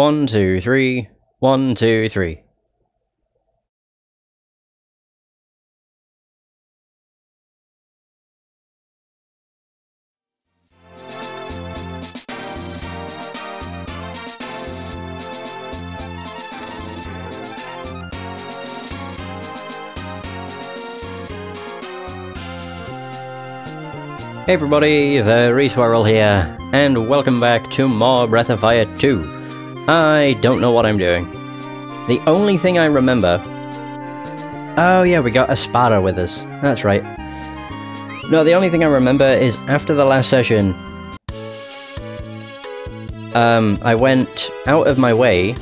One, two, three. One, two, three. Hey everybody, the RhysWyrill here, and welcome back to more Breath of Fire 2. I don't know what I'm doing. The only thing I remember... Oh yeah, we got a Espada with us. That's right. No, the only thing I remember is after the last session... Um, I went out of my way...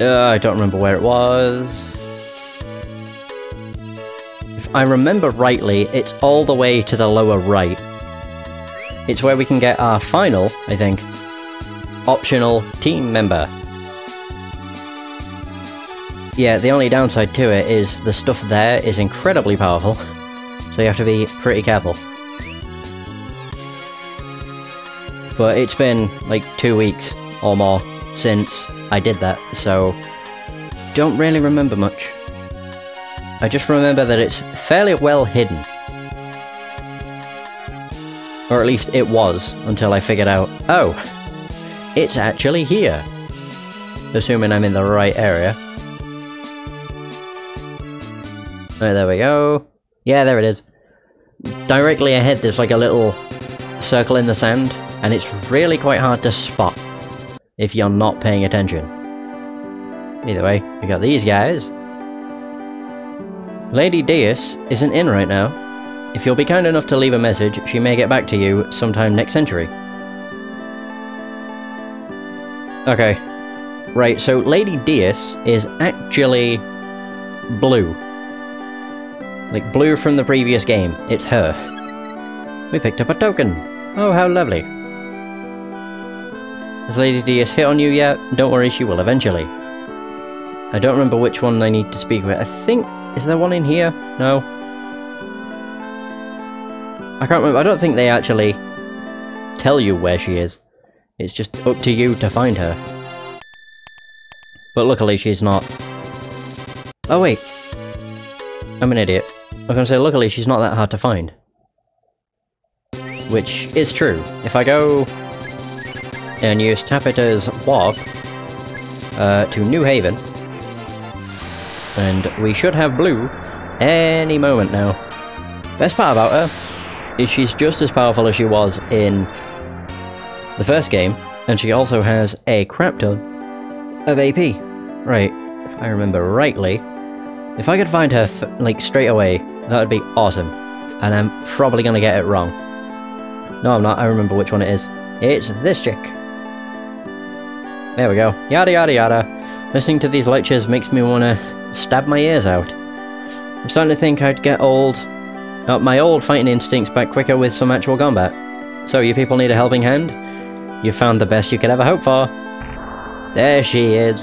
Uh, I don't remember where it was... If I remember rightly, it's all the way to the lower right. It's where we can get our final, I think, optional team member. Yeah, the only downside to it is the stuff there is incredibly powerful, so you have to be pretty careful. But it's been like two weeks or more since I did that, so don't really remember much. I just remember that it's fairly well hidden. Or at least it was, until I figured out, oh, it's actually here. Assuming I'm in the right area. Right, there we go. Yeah, there it is. Directly ahead there's like a little circle in the sand, and it's really quite hard to spot if you're not paying attention. Either way, we got these guys. Lady Deus isn't in right now, if you'll be kind enough to leave a message, she may get back to you sometime next century. Okay. Right, so Lady Deus is actually blue. Like blue from the previous game. It's her. We picked up a token. Oh, how lovely. Has Lady Deus hit on you yet? Don't worry, she will eventually. I don't remember which one I need to speak with. I think... Is there one in here? No? I can't remember. I don't think they actually tell you where she is. It's just up to you to find her. But luckily she's not. Oh wait. I'm an idiot. I was gonna say luckily she's not that hard to find. Which is true. If I go and use Tapita's Warp uh, to New Haven, and we should have Blue any moment now. Best part about her is she's just as powerful as she was in the first game, and she also has a crap ton of AP. Right, if I remember rightly, if I could find her, like, straight away, that would be awesome. And I'm probably to get it wrong. No, I'm not. I remember which one it is. It's this chick. There we go. Yada yada yada. Listening to these lectures makes me want to stab my ears out. I'm starting to think I'd get old uh, my old fighting instincts back quicker with some actual combat. So you people need a helping hand? You found the best you could ever hope for. There she is.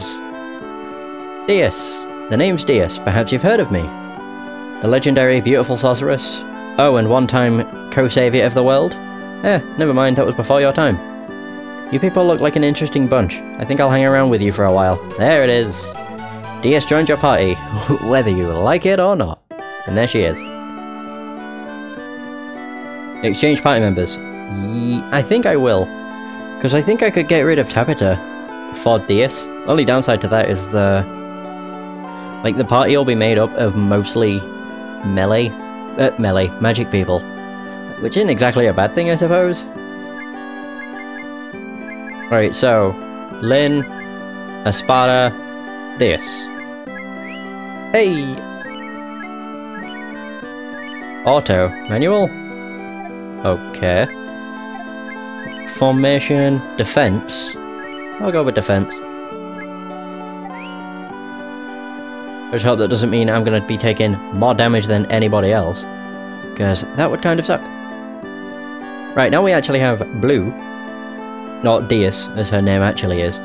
Deus. The name's Deus. Perhaps you've heard of me. The legendary beautiful sorceress. Oh, and one time co-savior of the world? Eh, never mind, that was before your time. You people look like an interesting bunch. I think I'll hang around with you for a while. There it is. Deus joined your party, whether you like it or not. And there she is. Exchange party members. Ye I think I will. Because I think I could get rid of Tapita for this. Only downside to that is the... Like, the party will be made up of mostly melee... Uh, melee, magic people. Which isn't exactly a bad thing, I suppose. Right, so... Lyn, Espada, This. Hey! Auto. Manual? Okay. Formation, defense. I'll go with defense. I just hope that doesn't mean I'm going to be taking more damage than anybody else. Because that would kind of suck. Right, now we actually have Blue. Not Deus, as her name actually is.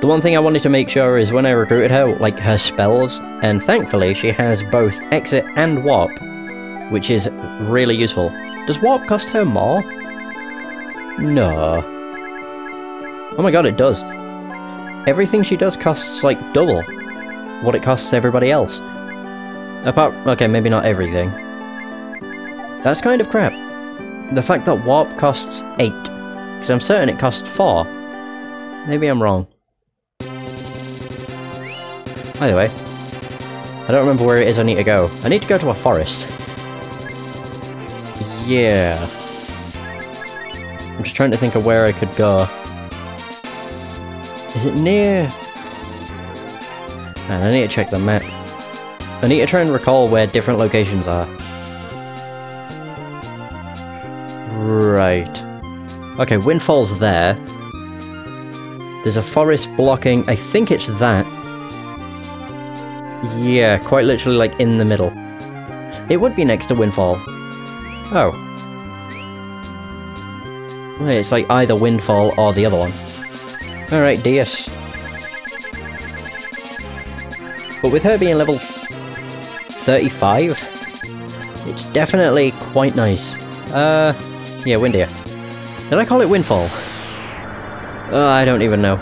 The one thing I wanted to make sure is when I recruited her, like her spells, and thankfully she has both Exit and Warp, which is really useful. Does warp cost her more? No. Oh my god, it does. everything she does costs like double what it costs everybody else. Apart, okay, maybe not everything. That's kind of crap. The fact that warp costs 8, because I'm certain it costs 4. Maybe I'm wrong. Either way, I don't remember where it is I need to go. I need to go to a forest. Yeah. Just trying to think of where I could go. Is it near... Man, I need to check the map. I need to try and recall where different locations are. Right. Okay, Windfall's there. There's a forest blocking... I think it's that. Yeah, quite literally like in the middle. It would be next to Windfall. Oh. It's like either Windfall or the other one. Alright, Deus. But with her being level 35, it's definitely quite nice. Uh, yeah, Windia. Did I call it Windfall? Uh, I don't even know.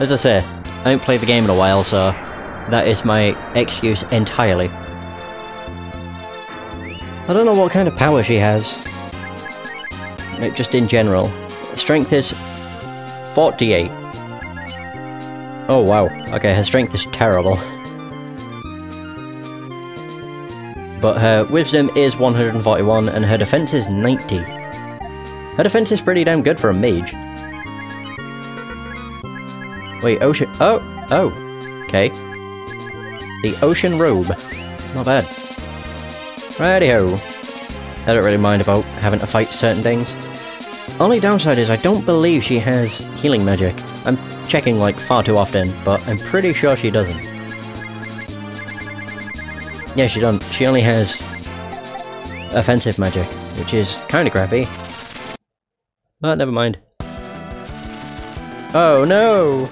As I say, I haven't played the game in a while, so that is my excuse entirely. I don't know what kind of power she has. Just in general. Strength is 48. Oh wow, okay, her strength is terrible. But her wisdom is 141 and her defense is 90. Her defense is pretty damn good for a mage. Wait, ocean- oh, oh, okay. The Ocean Robe. Not bad. Righty-ho. I don't really mind about having to fight certain things. Only downside is I don't believe she has healing magic. I'm checking like far too often, but I'm pretty sure she doesn't. Yeah, she doesn't. She only has offensive magic, which is kinda crappy. But never mind. Oh no!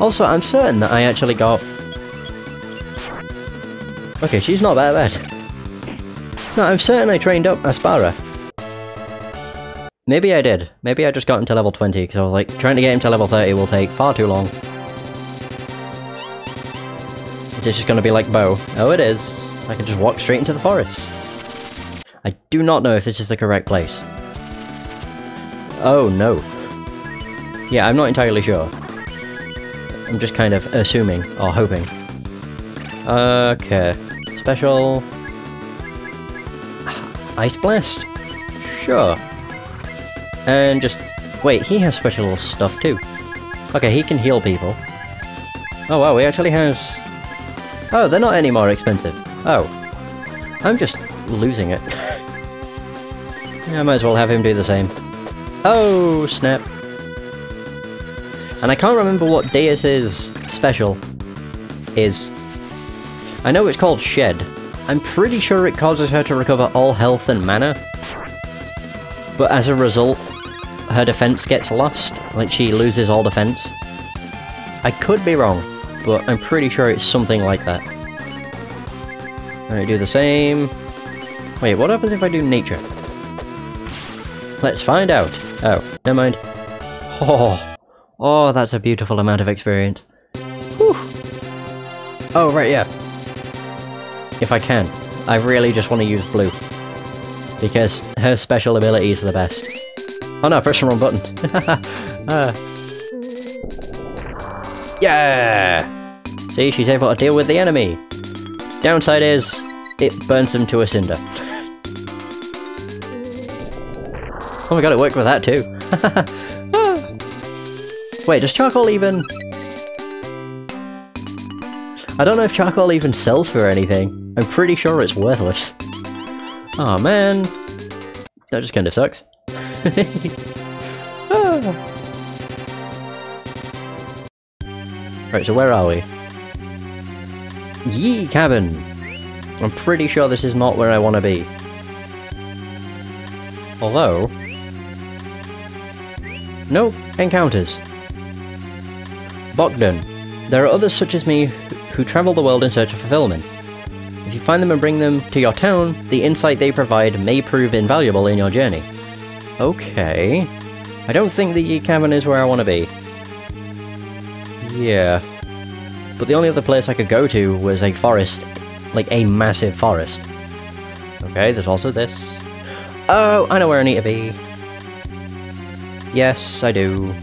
Also, I'm certain that I actually got Okay, she's not that bad. No, I'm certain I trained up Aspara. Maybe I did. Maybe I just got him to level 20, because I was like, trying to get him to level 30 will take far too long. Is it just going to be like Bo? Oh, it is. I can just walk straight into the forest. I do not know if this is the correct place. Oh, no. Yeah, I'm not entirely sure. I'm just kind of assuming, or hoping. Okay. Special... Ice Blast? Sure. And just... Wait, he has special stuff too. Okay, he can heal people. Oh wow, he actually has... Oh, they're not any more expensive. Oh. I'm just losing it. yeah, I might as well have him do the same. Oh, snap. And I can't remember what Deus's special is. I know it's called Shed. I'm pretty sure it causes her to recover all health and mana. But as a result, her defense gets lost. Like, she loses all defense. I could be wrong, but I'm pretty sure it's something like that. Alright, do the same. Wait, what happens if I do nature? Let's find out. Oh, never mind. Oh, oh, that's a beautiful amount of experience. Whew. Oh, right, yeah if I can. I really just want to use blue. Because her special abilities are the best. Oh no, I pressed the wrong button. uh. Yeah! See, she's able to deal with the enemy. Downside is, it burns them to a cinder. oh my god, it worked with that too. Wait, does charcoal even... I don't know if charcoal even sells for anything. I'm pretty sure it's worthless. oh, man. That just kind of sucks. Right, so where are we? Yee Cabin! I'm pretty sure this is not where I want to be. Although... No encounters. Bogdan. There are others such as me who travel the world in search of fulfillment. If you find them and bring them to your town, the insight they provide may prove invaluable in your journey. Okay. I don't think the Cabin is where I want to be. Yeah. But the only other place I could go to was a forest. Like a massive forest. Okay, there's also this. Oh, I know where I need to be. Yes, I do.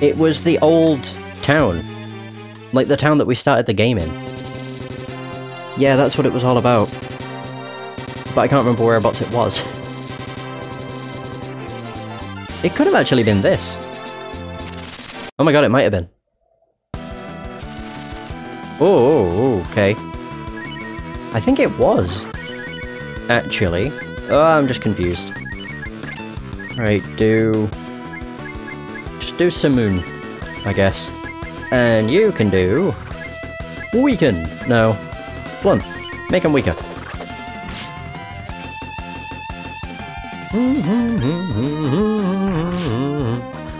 It was the old town. Like the town that we started the game in. Yeah, that's what it was all about. But I can't remember whereabouts it was. It could have actually been this. Oh my god, it might have been. Oh, okay. I think it was. Actually. Oh, I'm just confused. Right, do... Just do Simoon, I guess. And you can do... Weaken! No. Blunt. Make him weaker.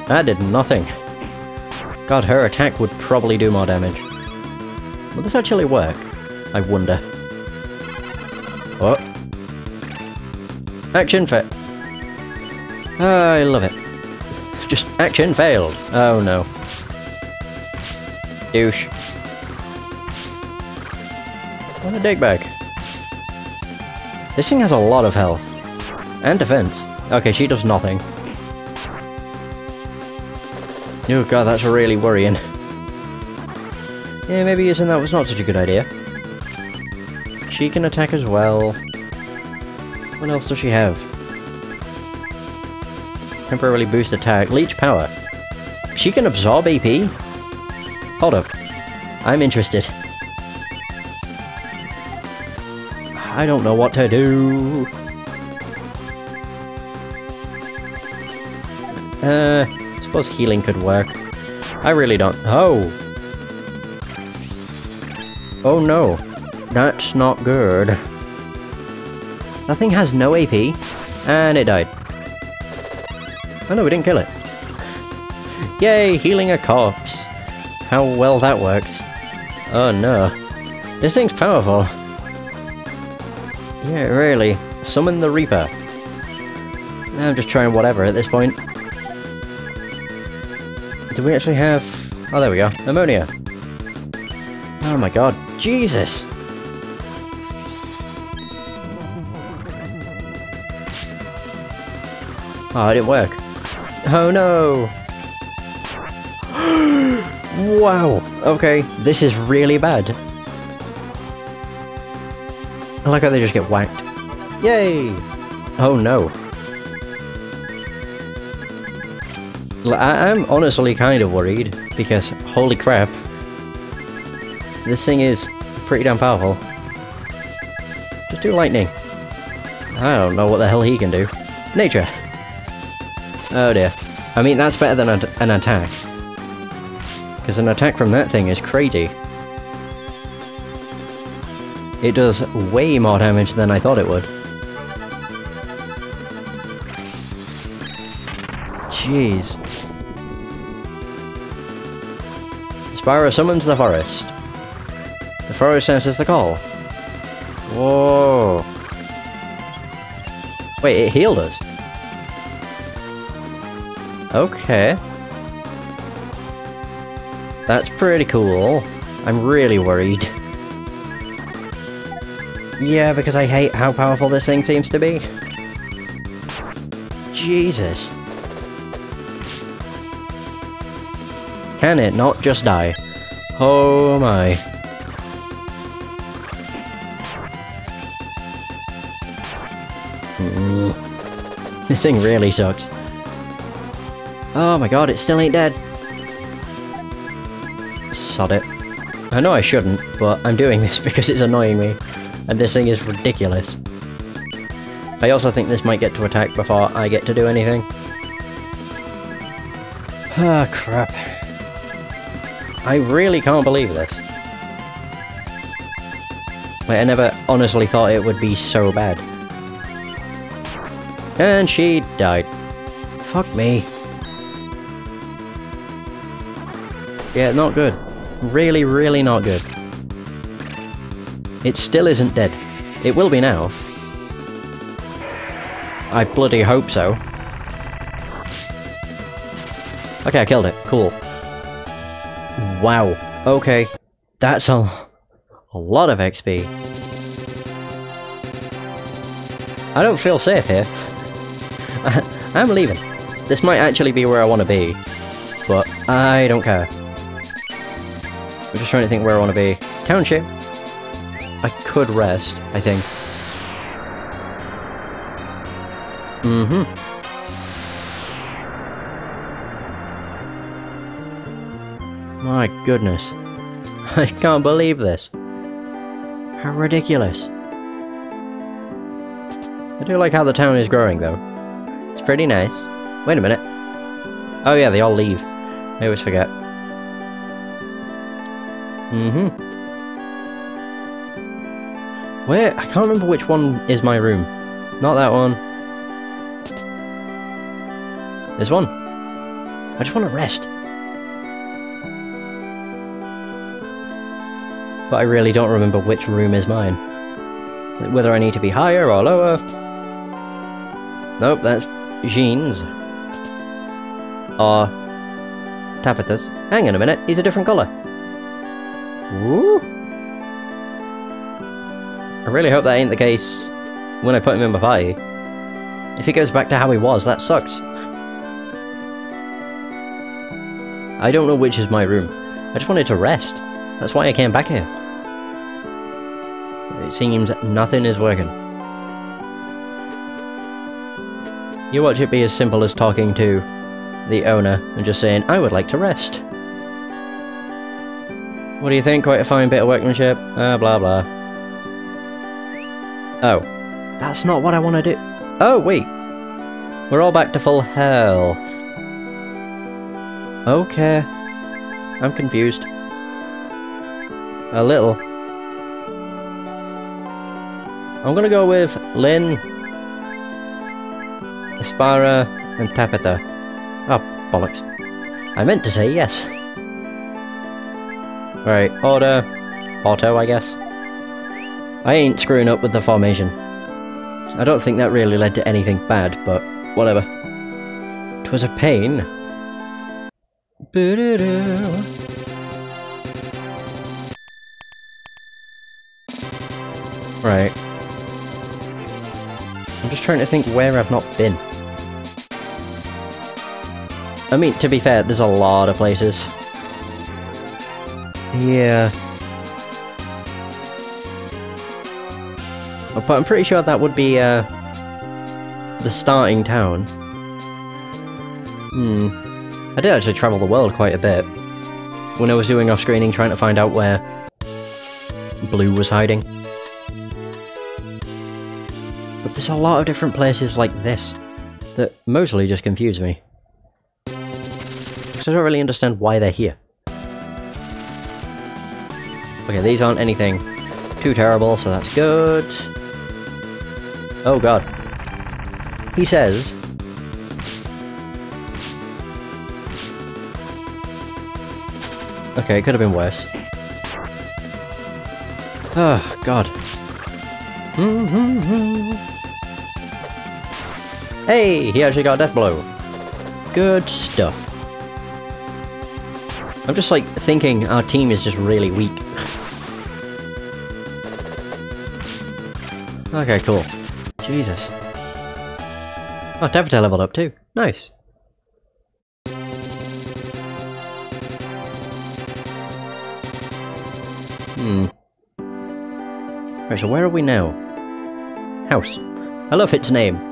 That did nothing. God, her attack would probably do more damage. Will this actually work? I wonder. Oh. Action fa- I love it. Just action failed. Oh no. Douche. What a dickbag. This thing has a lot of health. And defense. Okay, she does nothing. Oh god, that's really worrying. Yeah, maybe using that was not such a good idea. She can attack as well. What else does she have? Temporarily boost attack. Leech power. She can absorb AP? Hold up. I'm interested. I don't know what to do. Uh, I suppose healing could work. I really don't. Oh! Oh no. That's not good. That thing has no AP, and it died. Oh no, we didn't kill it. Yay, healing a corpse. How well that works. Oh no. This thing's powerful. Yeah, really. Summon the Reaper. I'm just trying whatever at this point. Do we actually have... Oh, there we go. Ammonia. Oh my god. Jesus! Oh, it didn't work. Oh no! wow! Okay, this is really bad. I like how they just get whacked. Yay! Oh no. I am honestly kind of worried, because holy crap. This thing is pretty damn powerful. Just do lightning. I don't know what the hell he can do. Nature! Oh dear. I mean, that's better than an attack. Because an attack from that thing is crazy. It does way more damage than I thought it would. Jeez. Spyro summons the forest. The forest answers the call. Whoa. Wait, it healed us. Okay. That's pretty cool. I'm really worried. Yeah, because I hate how powerful this thing seems to be. Jesus. Can it not just die? Oh my. Mm. This thing really sucks. Oh my god, it still ain't dead. Sod it. I know I shouldn't, but I'm doing this because it's annoying me. And this thing is ridiculous. I also think this might get to attack before I get to do anything. Ah, crap. I really can't believe this. Like, I never honestly thought it would be so bad. And she died. Fuck me. Yeah, not good. Really, really not good. It still isn't dead. It will be now. I bloody hope so. Okay, I killed it. Cool. Wow. Okay. That's a, a lot of XP. I don't feel safe here. I'm leaving. This might actually be where I want to be, but I don't care. I'm just trying to think where I want to be. Township. I could rest, I think. Mm-hmm. My goodness. I can't believe this. How ridiculous. I do like how the town is growing, though. It's pretty nice. Wait a minute. Oh yeah, they all leave. I always forget. Mm-hmm. Where? I can't remember which one is my room. Not that one. This one. I just want to rest. But I really don't remember which room is mine. Whether I need to be higher or lower. Nope, that's Jean's. Or Tapetus. Hang on a minute, he's a different colour. Woo! I really hope that ain't the case when I put him in my party. If he goes back to how he was, that sucks. I don't know which is my room. I just wanted to rest. That's why I came back here. It seems nothing is working. You watch it be as simple as talking to the owner and just saying, I would like to rest. What do you think? Quite a fine bit of workmanship? Ah, uh, blah blah. Oh. That's not what I want to do. Oh, wait. We're all back to full health. Okay. I'm confused. A little. I'm gonna go with Lynn, Aspara, and Tapeta. Oh, bollocks. I meant to say yes. Right, order. Auto, I guess. I ain't screwing up with the formation. I don't think that really led to anything bad, but whatever. Twas a pain. Right. I'm just trying to think where I've not been. I mean, to be fair, there's a lot of places. Yeah. But I'm pretty sure that would be, uh, the starting town. Hmm. I did actually travel the world quite a bit. When I was doing off-screening trying to find out where Blue was hiding. There's a lot of different places like this that mostly just confuse me. Because I don't really understand why they're here. Okay, these aren't anything too terrible, so that's good. Oh god. He says... Okay, it could have been worse. Oh, god. hey, he actually got a death blow. Good stuff. I'm just like thinking our team is just really weak. okay, cool. Jesus. Oh, Temperature leveled up too. Nice. Hmm. Right, so where are we now? House. I love its name.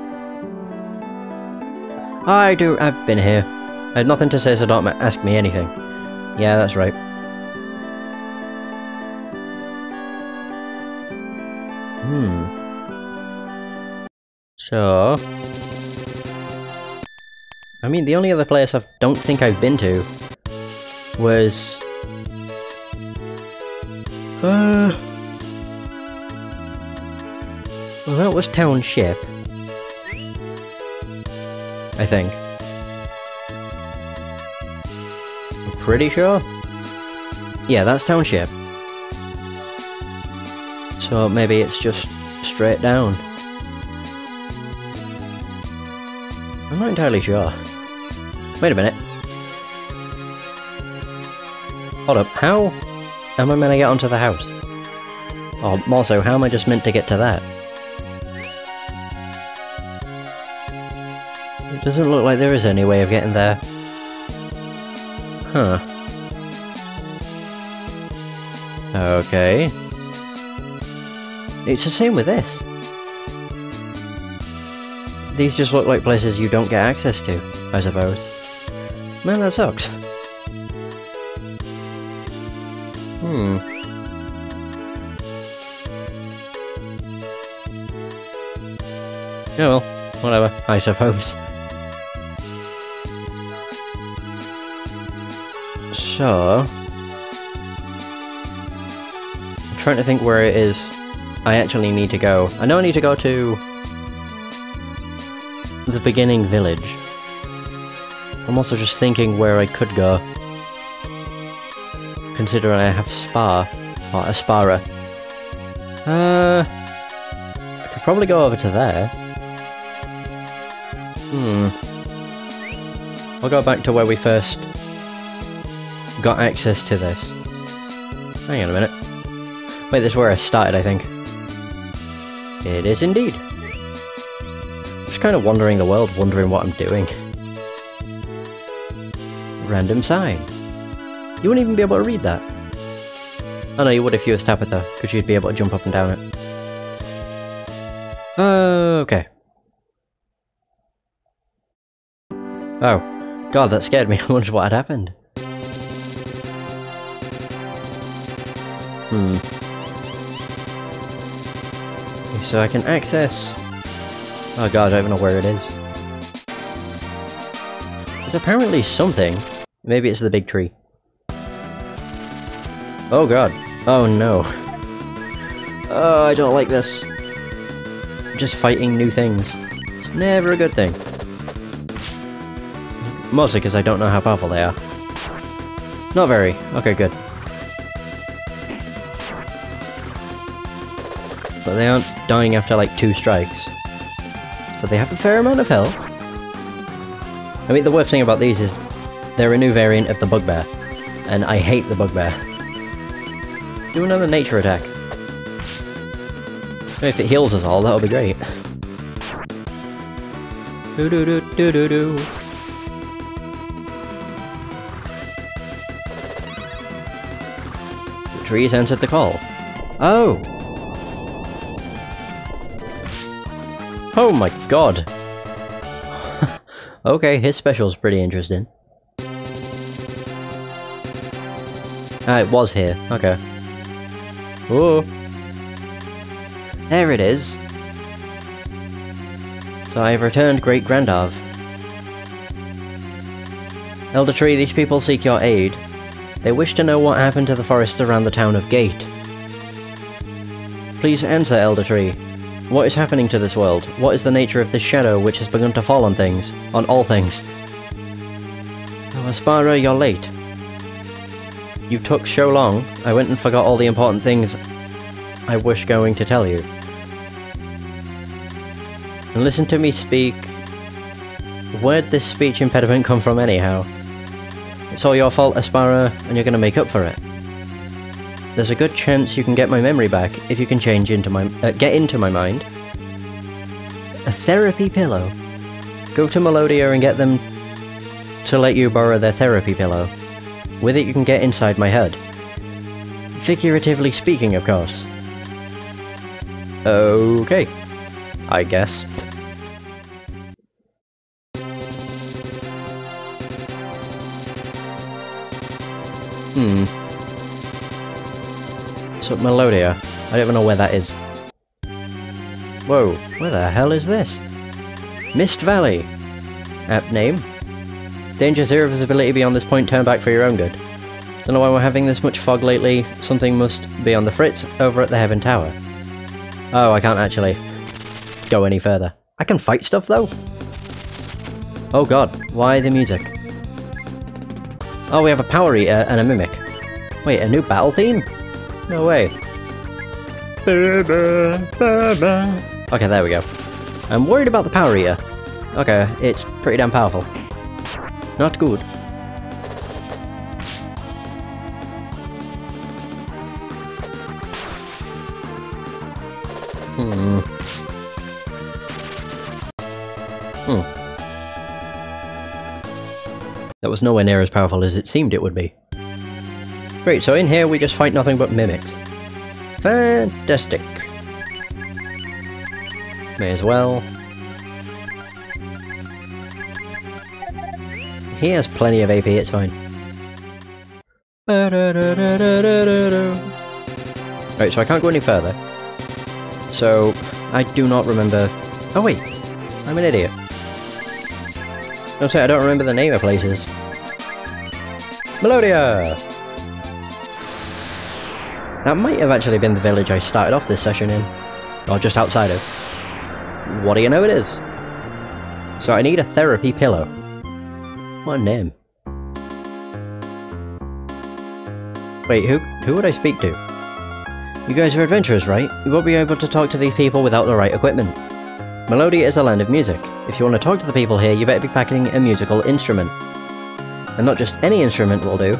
I do, I've been here. I had nothing to say, so don't ask me anything. Yeah, that's right. Hmm. So... I mean, the only other place I don't think I've been to was... Uh... Well, that was Township. I think. I'm pretty sure. Yeah, that's Township. So maybe it's just straight down. I'm not entirely sure. Wait a minute. Hold up, how am I meant to get onto the house? Oh, also, how am I just meant to get to that? Doesn't look like there is any way of getting there. Huh. Okay. It's the same with this. These just look like places you don't get access to, I suppose. Man, that sucks. Hmm. Oh well, whatever, I suppose. So... I'm trying to think where it is I actually need to go. I know I need to go to... the beginning village. I'm also just thinking where I could go. Considering I have Spa, or Aspara. Uh... I could probably go over to there. Hmm. I'll go back to where we first got access to this. Hang on a minute. Wait, this is where I started, I think. It is indeed. Just kind of wandering the world, wondering what I'm doing. Random sign. You wouldn't even be able to read that. Oh no, you would if you were Tapita, because you'd be able to jump up and down it. Uh, okay. Oh. God, that scared me. I wondered what had happened. Hmm. So I can access... Oh god, I don't know where it is. It's apparently something. Maybe it's the big tree. Oh god. Oh no. Oh, I don't like this. Just fighting new things. It's never a good thing. Mostly because I don't know how powerful they are. Not very. Okay, good. But they aren't dying after like two strikes. So they have a fair amount of health. I mean, the worst thing about these is they're a new variant of the Bugbear. And I hate the Bugbear. Do another nature attack. If it heals us all, that'll be great. Do do do do do do. The trees answered the call. Oh! Oh my god! okay, his special's pretty interesting. Ah, it was here. Okay. Oh. There it is. So I have returned Great Grandav. Elder Tree, these people seek your aid. They wish to know what happened to the forests around the town of Gate. Please answer, Elder Tree. What is happening to this world? What is the nature of this shadow which has begun to fall on things? On all things? Oh, Aspara, you're late. You took so long, I went and forgot all the important things I wish going to tell you. And listen to me speak. Where'd this speech impediment come from anyhow? It's all your fault, Aspara, and you're gonna make up for it. There's a good chance you can get my memory back if you can change into my uh, get into my mind. A therapy pillow. Go to Melodia and get them to let you borrow their therapy pillow. With it you can get inside my head. Figuratively speaking, of course. Okay. I guess. Hmm. So, Melodia. I don't even know where that is. Whoa, where the hell is this? Mist Valley. App name. Danger zero visibility beyond this point, turn back for your own good. Don't know why we're having this much fog lately. Something must be on the fritz over at the Heaven Tower. Oh, I can't actually go any further. I can fight stuff though? Oh god, why the music? Oh, we have a Power Eater and a Mimic. Wait, a new battle theme? No way. Okay, there we go. I'm worried about the power here. Okay, it's pretty damn powerful. Not good. Hmm. Hmm. That was nowhere near as powerful as it seemed it would be. Great, so in here we just fight nothing but mimics. Fantastic. May as well. He has plenty of AP, it's fine. Right, so I can't go any further. So, I do not remember... Oh wait, I'm an idiot. Don't say I don't remember the name of places. Melodia! That might have actually been the village I started off this session in. Or just outside of. What do you know it is? So I need a therapy pillow. What a name. Wait, who who would I speak to? You guys are adventurers, right? You won't be able to talk to these people without the right equipment. Melodia is a land of music. If you want to talk to the people here, you better be packing a musical instrument. And not just any instrument will do.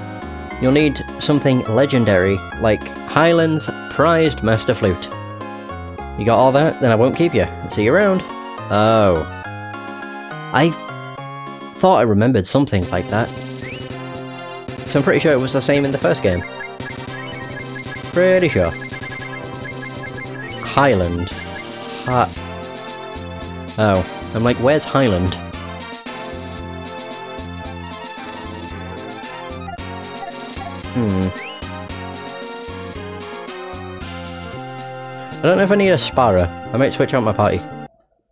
You'll need something legendary, like Highland's prized master flute. You got all that? Then I won't keep you. See you around. Oh. I thought I remembered something like that. So I'm pretty sure it was the same in the first game. Pretty sure. Highland. Ha oh. I'm like, where's Highland? Hmm. I don't know if I need a Spara. I might switch out my party.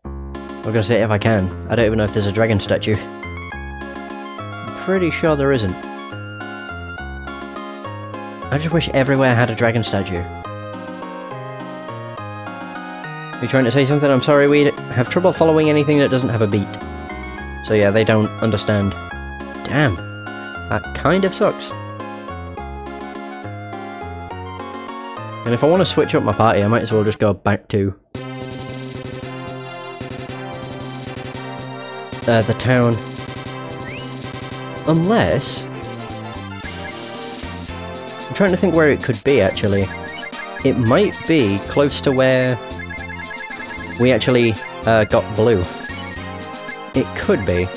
I'm gonna say if I can. I don't even know if there's a dragon statue. I'm pretty sure there isn't. I just wish everywhere had a dragon statue. Are you trying to say something? I'm sorry, we have trouble following anything that doesn't have a beat. So yeah, they don't understand. Damn. That kind of sucks. And if I want to switch up my party, I might as well just go back to... Uh, the town. Unless... I'm trying to think where it could be, actually. It might be close to where we actually uh, got blue. It could be.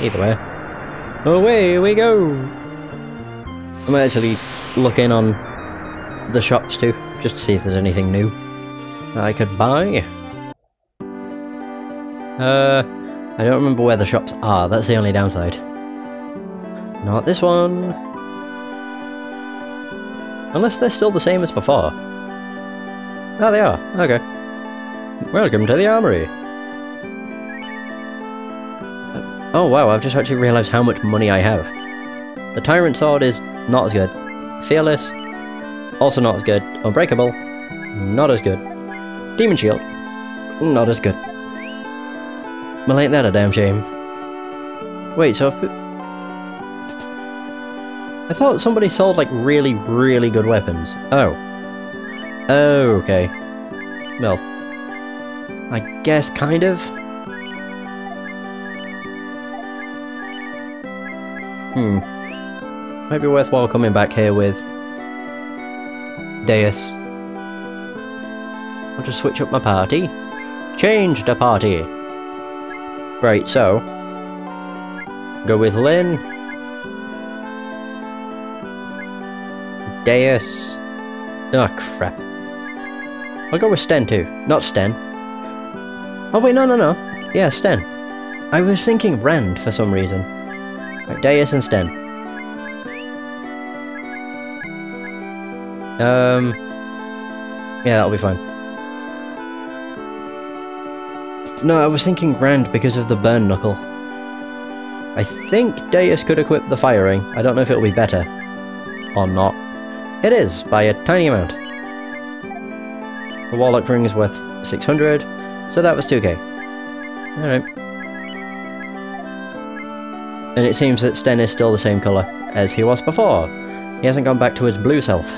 Either way. Away we go! I'm actually looking on the shops too, just to see if there's anything new I could buy. Uh, I don't remember where the shops are, that's the only downside. Not this one. Unless they're still the same as before. Oh, they are. Okay. Welcome to the armory. Oh wow, I've just actually realised how much money I have. The Tyrant Sword is not as good. Fearless, also not as good. Unbreakable, not as good. Demon Shield, not as good. Well, ain't that a damn shame? Wait, so I thought somebody sold like really, really good weapons. Oh. Oh, okay. Well. I guess kind of. Hmm. Might be worthwhile coming back here with Deus. I'll just switch up my party. Change the party. Right, so go with Lyn, Deus. Oh crap. I'll go with Sten too. Not Sten. Oh wait, no, no, no. Yeah, Sten. I was thinking Rand for some reason. Right, Deus and Sten. Um. Yeah, that'll be fine. No, I was thinking Rand because of the burn knuckle. I think Deus could equip the firing. I don't know if it'll be better. Or not. It is, by a tiny amount. The Warlock ring is worth 600, so that was 2k. Alright. And it seems that Sten is still the same colour as he was before. He hasn't gone back to his blue self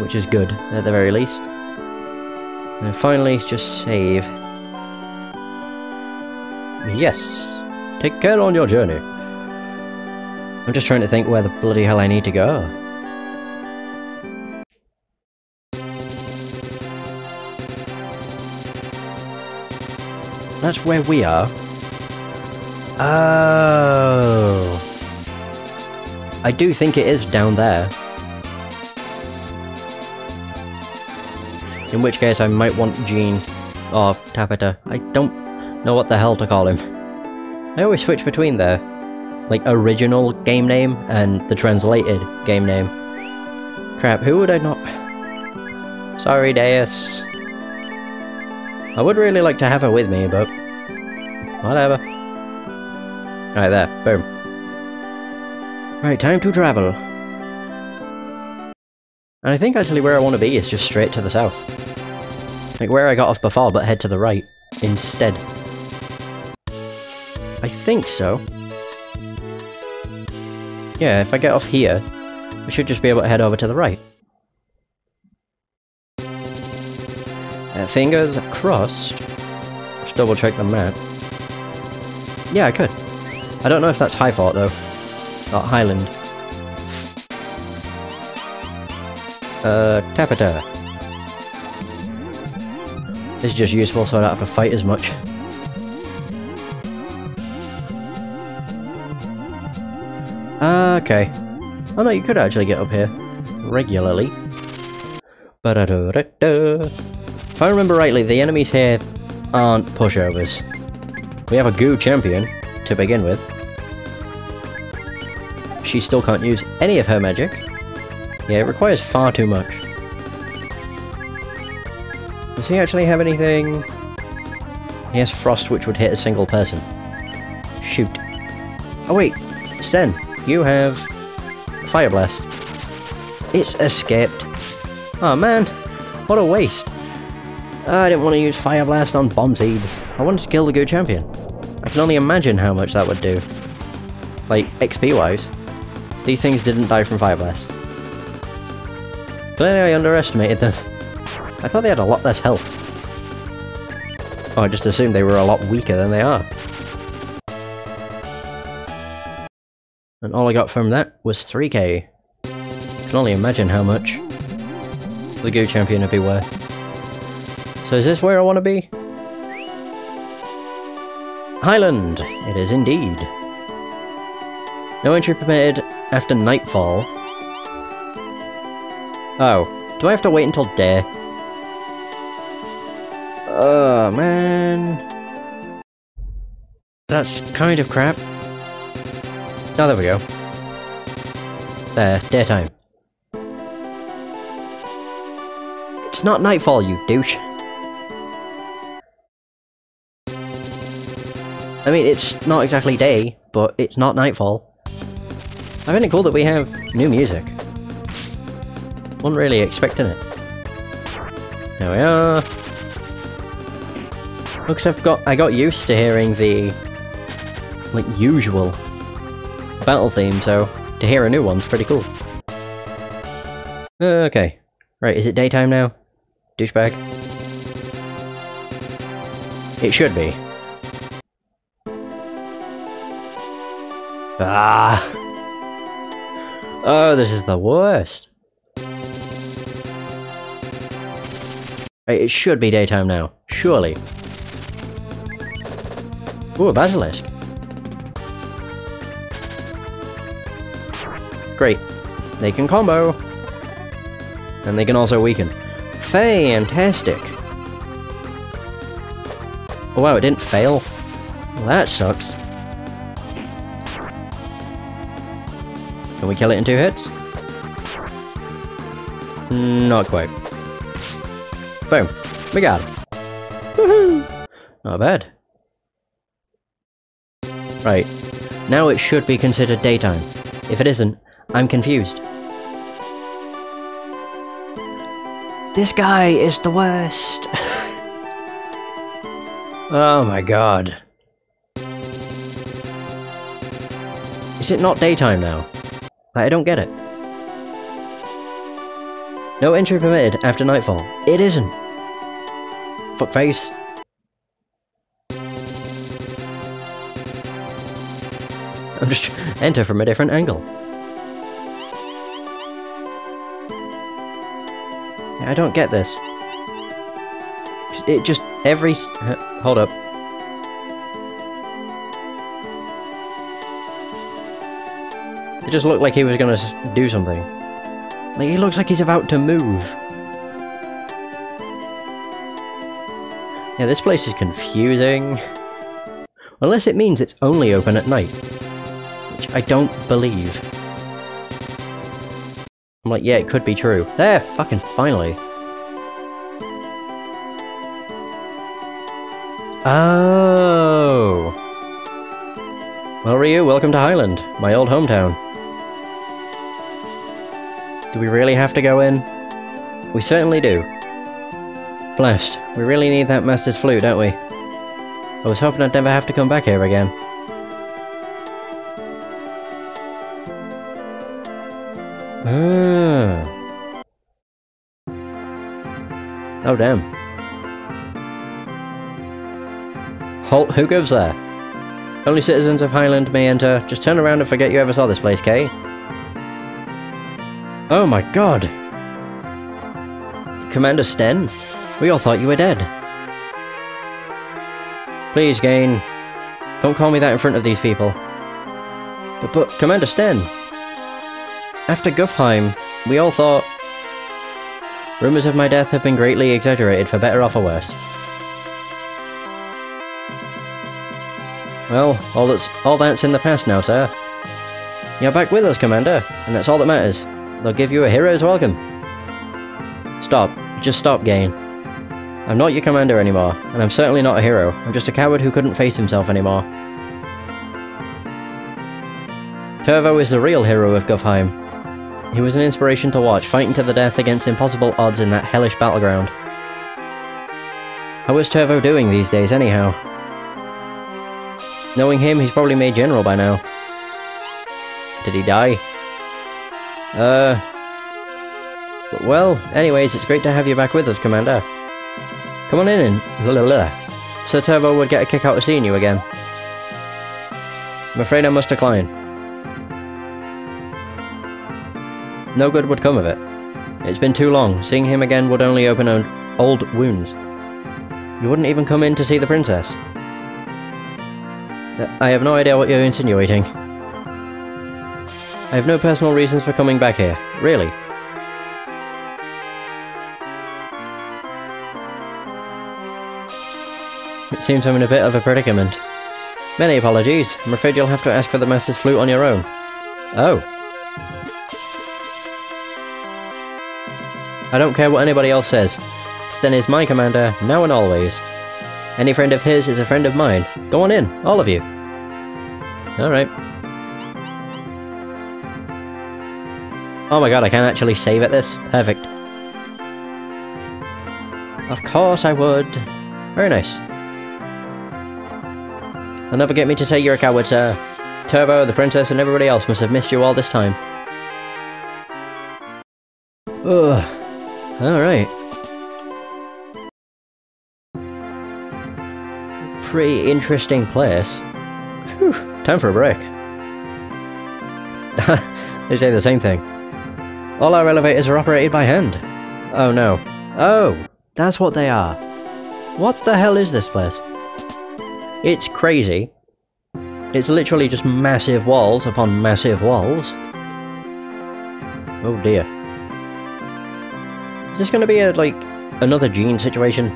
which is good, at the very least. And finally, just save. Yes! Take care on your journey! I'm just trying to think where the bloody hell I need to go. That's where we are. Oh! I do think it is down there. In which case I might want Jean or Tapita. I don't know what the hell to call him. I always switch between the like original game name and the translated game name. Crap, who would I not? Sorry, Deis. I would really like to have her with me, but whatever. Right there, boom. Right, time to travel. And I think actually where I want to be is just straight to the south. Like where I got off before, but head to the right instead. I think so. Yeah, if I get off here, I should just be able to head over to the right. Uh, fingers crossed. Let's double check the map. Yeah, I could. I don't know if that's Highfort though. Not Highland. Uh, Tapita. This is just useful so I don't have to fight as much. Okay. Oh no, you could actually get up here. Regularly. If I remember rightly, the enemies here aren't pushovers. We have a goo champion, to begin with. She still can't use any of her magic. Yeah, it requires far too much. Does he actually have anything? He has frost which would hit a single person. Shoot. Oh wait, Sten, you have Fire Blast. It's escaped. Oh man, what a waste. Ah, I didn't want to use Fire Blast on Bomb Seeds. I wanted to kill the goo champion. I can only imagine how much that would do. Like, XP wise. These things didn't die from Fire Blast. Clearly I underestimated them. I thought they had a lot less health. Oh, I just assumed they were a lot weaker than they are. And all I got from that was 3k. I can only imagine how much the Goo Champion would be worth. So is this where I want to be? Highland! It is indeed. No entry permitted after nightfall. Oh, do I have to wait until day? Oh, man. That's kind of crap. Oh, there we go. There, daytime. It's not nightfall, you douche. I mean, it's not exactly day, but it's not nightfall. I find it cool that we have new music. Wasn't really expecting it. There we are. Looks I've got I got used to hearing the like usual battle theme, so to hear a new one's pretty cool. Okay. Right, is it daytime now? Douchebag? It should be. Ah! Oh, this is the worst. It should be daytime now. Surely. Ooh, a basilisk. Great. They can combo. And they can also weaken. Fantastic. Oh wow, it didn't fail. Well, that sucks. Can we kill it in two hits? Not quite. Boom. We got it. Woohoo! Not bad. Right. Now it should be considered daytime. If it isn't, I'm confused. This guy is the worst. oh my god. Is it not daytime now? I don't get it. No entry permitted after nightfall. It isn't. Fuckface. I'm just enter from a different angle. I don't get this. It just every uh, hold up. It just looked like he was gonna do something. Like, he looks like he's about to move. Yeah, this place is confusing. Unless it means it's only open at night. Which I don't believe. I'm like, yeah, it could be true. There, fucking finally. Oh. Well, Ryu, welcome to Highland, my old hometown. Do we really have to go in? We certainly do. Blessed. We really need that Master's Flute, don't we? I was hoping I'd never have to come back here again. Ah. Oh, damn. Halt, who goes there? Only citizens of Highland may enter. Just turn around and forget you ever saw this place, Kay. Oh my god! Commander Sten? We all thought you were dead. Please, Gain. Don't call me that in front of these people. But, but, Commander Sten. After Guffheim, we all thought... Rumours of my death have been greatly exaggerated, for better or for worse. Well, all that's all that's in the past now, sir. You're back with us, Commander, and that's all that matters. They'll give you a hero's welcome. Stop. Just stop, Gain. I'm not your commander anymore, and I'm certainly not a hero. I'm just a coward who couldn't face himself anymore. Turvo is the real hero of Guffheim. He was an inspiration to watch, fighting to the death against impossible odds in that hellish battleground. How is Turvo doing these days, anyhow? Knowing him, he's probably made general by now. Did he die? Uh... Well, anyways, it's great to have you back with us, Commander. Come on in and... La la la. Sir Turvo would get a kick out of seeing you again. I'm afraid I must decline. No good would come of it. It's been too long. Seeing him again would only open old wounds. You wouldn't even come in to see the princess. I have no idea what you're insinuating. I have no personal reasons for coming back here. Really. It seems I'm in a bit of a predicament. Many apologies. I'm afraid you'll have to ask for the Master's Flute on your own. Oh. I don't care what anybody else says. Sten is my commander, now and always. Any friend of his is a friend of mine. Go on in, all of you. Alright. Oh my god, I can actually save at this? Perfect. Of course I would. Very nice. They'll never get me to say you're a coward, sir. Turbo, the princess, and everybody else must have missed you all this time. Ugh. Alright. Pretty interesting place. Whew. Time for a break. they say the same thing. All our elevators are operated by hand. Oh no. Oh, that's what they are. What the hell is this place? It's crazy. It's literally just massive walls upon massive walls. Oh dear. Is this going to be a, like, another Gene situation?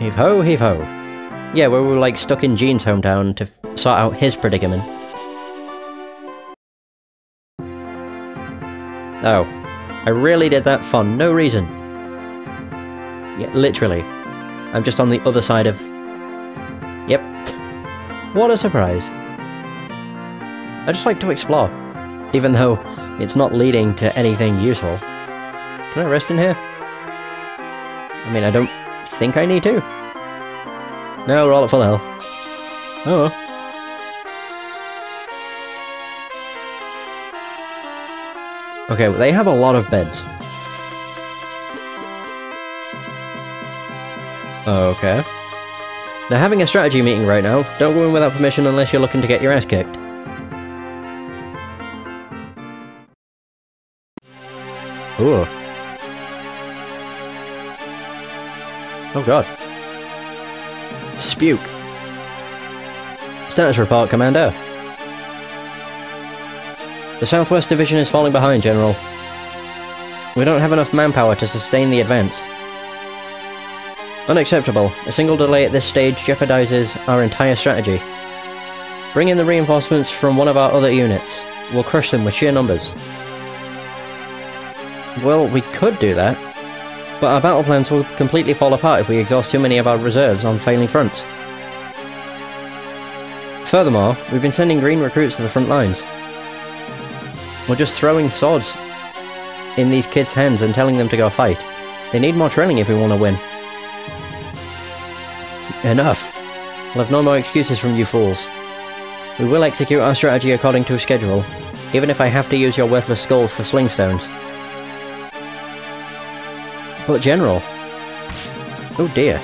heave ho, heave ho. Yeah, where we were like stuck in Gene's hometown to sort out his predicament. Oh. I really did that for no reason. Yeah, literally. I'm just on the other side of... Yep. What a surprise. I just like to explore, even though it's not leading to anything useful. Can I rest in here? I mean, I don't think I need to. No, we're all at full health. Oh. Okay, well, they have a lot of beds. Okay. They're having a strategy meeting right now. Don't go in without permission unless you're looking to get your ass kicked. Ooh. Oh god. Spuke. Status report, Commander. The Southwest Division is falling behind, General. We don't have enough manpower to sustain the advance. Unacceptable. A single delay at this stage jeopardizes our entire strategy. Bring in the reinforcements from one of our other units. We'll crush them with sheer numbers. Well, we could do that, but our battle plans will completely fall apart if we exhaust too many of our reserves on failing fronts. Furthermore, we've been sending green recruits to the front lines. We're just throwing swords in these kids' hands and telling them to go fight. They need more training if we want to win. Enough. We'll have no more excuses from you fools. We will execute our strategy according to schedule, even if I have to use your worthless skulls for slingstones. But General... Oh dear.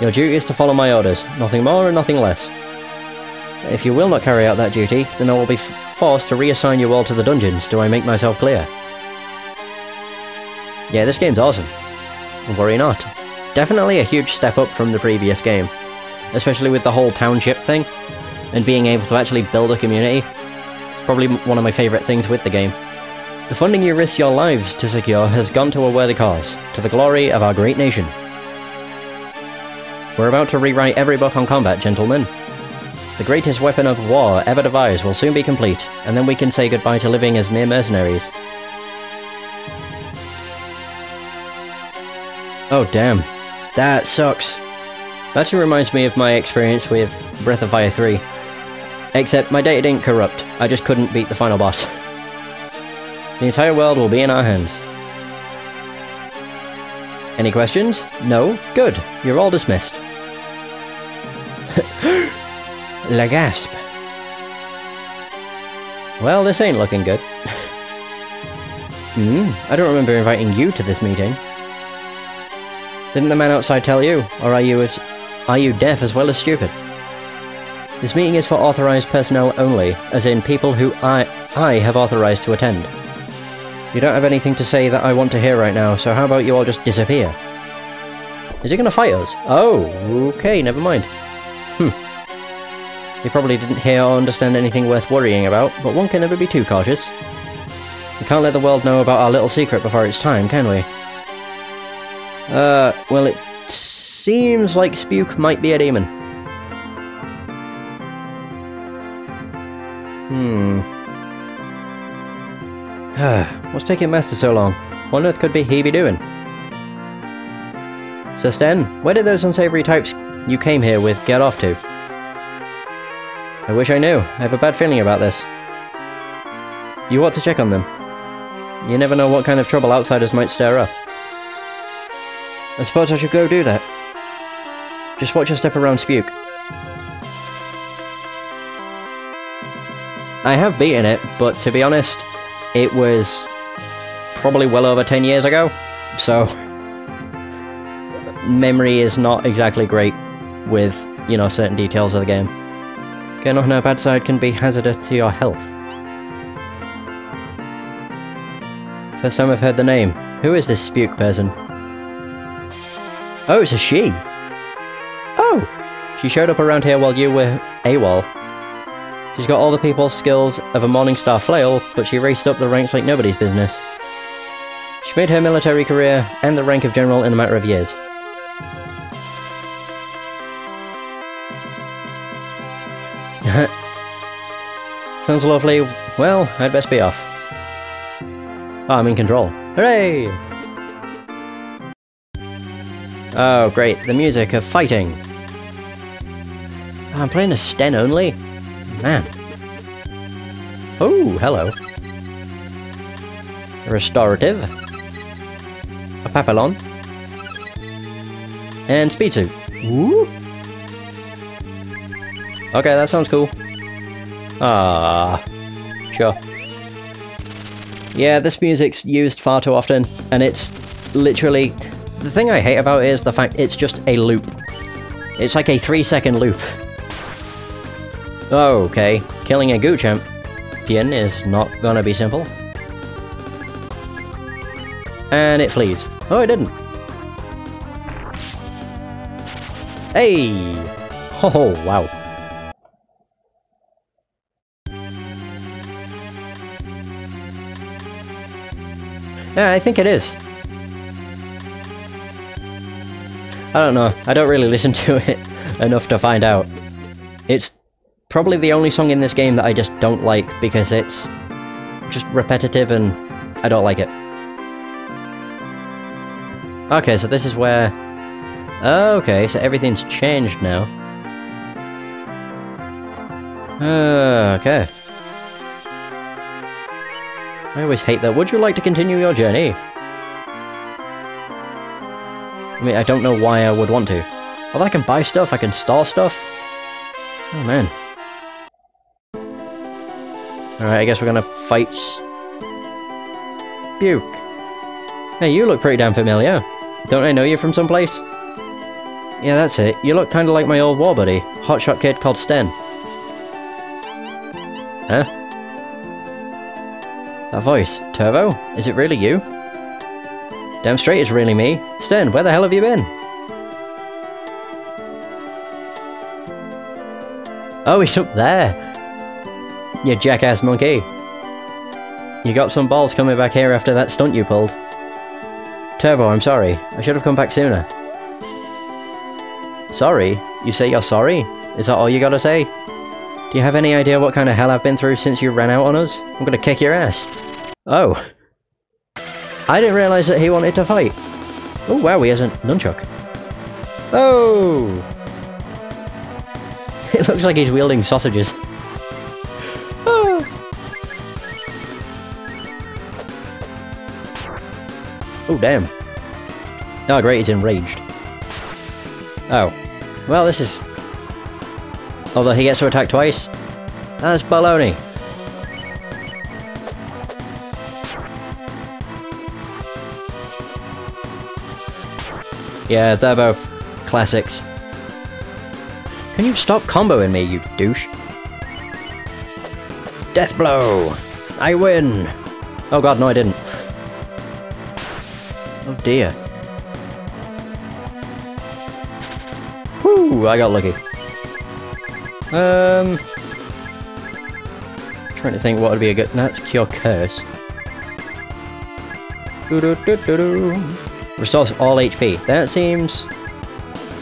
Your duty is to follow my orders, nothing more and nothing less. If you will not carry out that duty, then I will be forced to reassign you all to the dungeons, do I make myself clear? Yeah, this game's awesome. Worry not. Definitely a huge step up from the previous game, especially with the whole township thing, and being able to actually build a community. It's probably one of my favourite things with the game. The funding you risked your lives to secure has gone to a worthy cause, to the glory of our great nation. We're about to rewrite every book on combat, gentlemen. The greatest weapon of war ever devised will soon be complete, and then we can say goodbye to living as mere mercenaries. Oh damn. That sucks. That actually reminds me of my experience with Breath of Fire 3. Except my data didn't corrupt, I just couldn't beat the final boss. the entire world will be in our hands. Any questions? No? Good. You're all dismissed. La gasp. Well, this ain't looking good. Hmm, I don't remember inviting you to this meeting. Didn't the man outside tell you, or are you as, are you deaf as well as stupid? This meeting is for authorized personnel only, as in people who I I have authorized to attend. You don't have anything to say that I want to hear right now, so how about you all just disappear? Is he gonna fight us? Oh, okay, never mind. Hmm. He probably didn't hear or understand anything worth worrying about, but one can never be too cautious. We can't let the world know about our little secret before it's time, can we? Uh, well, it seems like Spuke might be a demon. Hmm. What's taking Master so long? What on earth could be he be doing? So Sten, where did those unsavory types you came here with get off to? I wish I knew. I have a bad feeling about this. You ought to check on them. You never know what kind of trouble outsiders might stir up. I suppose I should go do that. Just watch your step around Spuke. I have beaten it, but to be honest, it was probably well over 10 years ago, so memory is not exactly great with, you know, certain details of the game. Getting on a bad side can be hazardous to your health. First time I've heard the name. Who is this Spuke person? Oh, it's a she! Oh! She showed up around here while you were AWOL. She's got all the people's skills of a Morningstar flail, but she raced up the ranks like nobody's business. She made her military career and the rank of general in a matter of years. Sounds lovely. Well, I'd best be off. Oh, I'm in control. Hooray! Oh, great. The music of fighting. Oh, I'm playing a Sten only? Man. Oh, hello. Restorative. A papillon. And speed suit. Ooh. Okay, that sounds cool. Ah, sure. Yeah, this music's used far too often, and it's literally the thing I hate about it is the fact it's just a loop. It's like a three second loop. okay, killing a goo champion is not gonna be simple. And it flees. Oh, it didn't. Hey! Oh, wow. Yeah, I think it is. I don't know. I don't really listen to it enough to find out. It's probably the only song in this game that I just don't like because it's just repetitive and I don't like it. Okay, so this is where... Okay, so everything's changed now. Uh, okay. I always hate that. Would you like to continue your journey? I mean, I don't know why I would want to. Well, I can buy stuff, I can store stuff. Oh, man. Alright, I guess we're gonna fight... Buke. Hey, you look pretty damn familiar. Don't I know you from someplace? Yeah, that's it. You look kinda like my old war buddy, hotshot kid called Sten. Huh? That voice. Turbo? Is it really you? Damn straight it's really me. Sten, where the hell have you been? Oh, he's up there! You jackass monkey. You got some balls coming back here after that stunt you pulled. Turbo, I'm sorry. I should have come back sooner. Sorry? You say you're sorry? Is that all you gotta say? Do you have any idea what kind of hell I've been through since you ran out on us? I'm gonna kick your ass. Oh. I didn't realise that he wanted to fight. Oh wow, he has a nunchuck. Oh! It looks like he's wielding sausages. Oh. oh damn. Oh great, he's enraged. Oh. Well, this is Although he gets to attack twice. That's baloney. Yeah, they're both classics. Can you stop comboing me, you douche? Death blow! I win! Oh god, no I didn't. Oh dear. Whoo, I got lucky. Um, trying to think what would be a good. No, that's cure curse. Doo -doo -doo Restores all HP. That seems.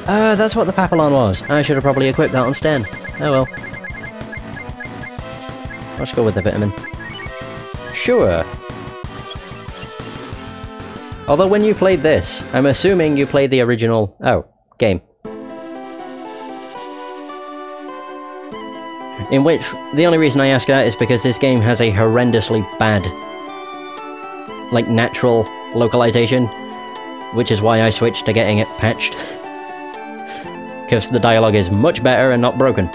Uh, that's what the Papillon was. I should have probably equipped that on Sten. Oh well. Let's go with the vitamin. Sure. Although when you played this, I'm assuming you played the original... Oh, game. In which, the only reason I ask that is because this game has a horrendously bad, like, natural localization, which is why I switched to getting it patched. Because the dialogue is much better and not broken.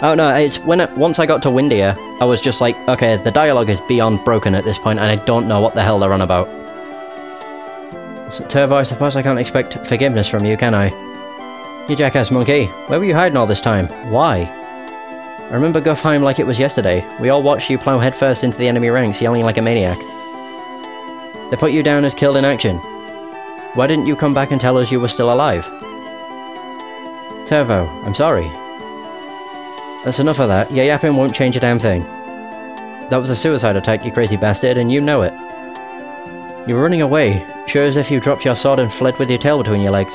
Oh no, it's when it, once I got to Windia, I was just like, okay, the dialogue is beyond broken at this point, and I don't know what the hell they're on about. So, Turbo, I suppose I can't expect forgiveness from you, can I? You jackass monkey, where were you hiding all this time? Why? I remember Guffheim like it was yesterday. We all watched you plow headfirst into the enemy ranks, yelling like a maniac. They put you down as killed in action. Why didn't you come back and tell us you were still alive? Turvo, I'm sorry. That's enough of that. Your yapping won't change a damn thing. That was a suicide attack, you crazy bastard, and you know it. You were running away, sure as if you dropped your sword and fled with your tail between your legs.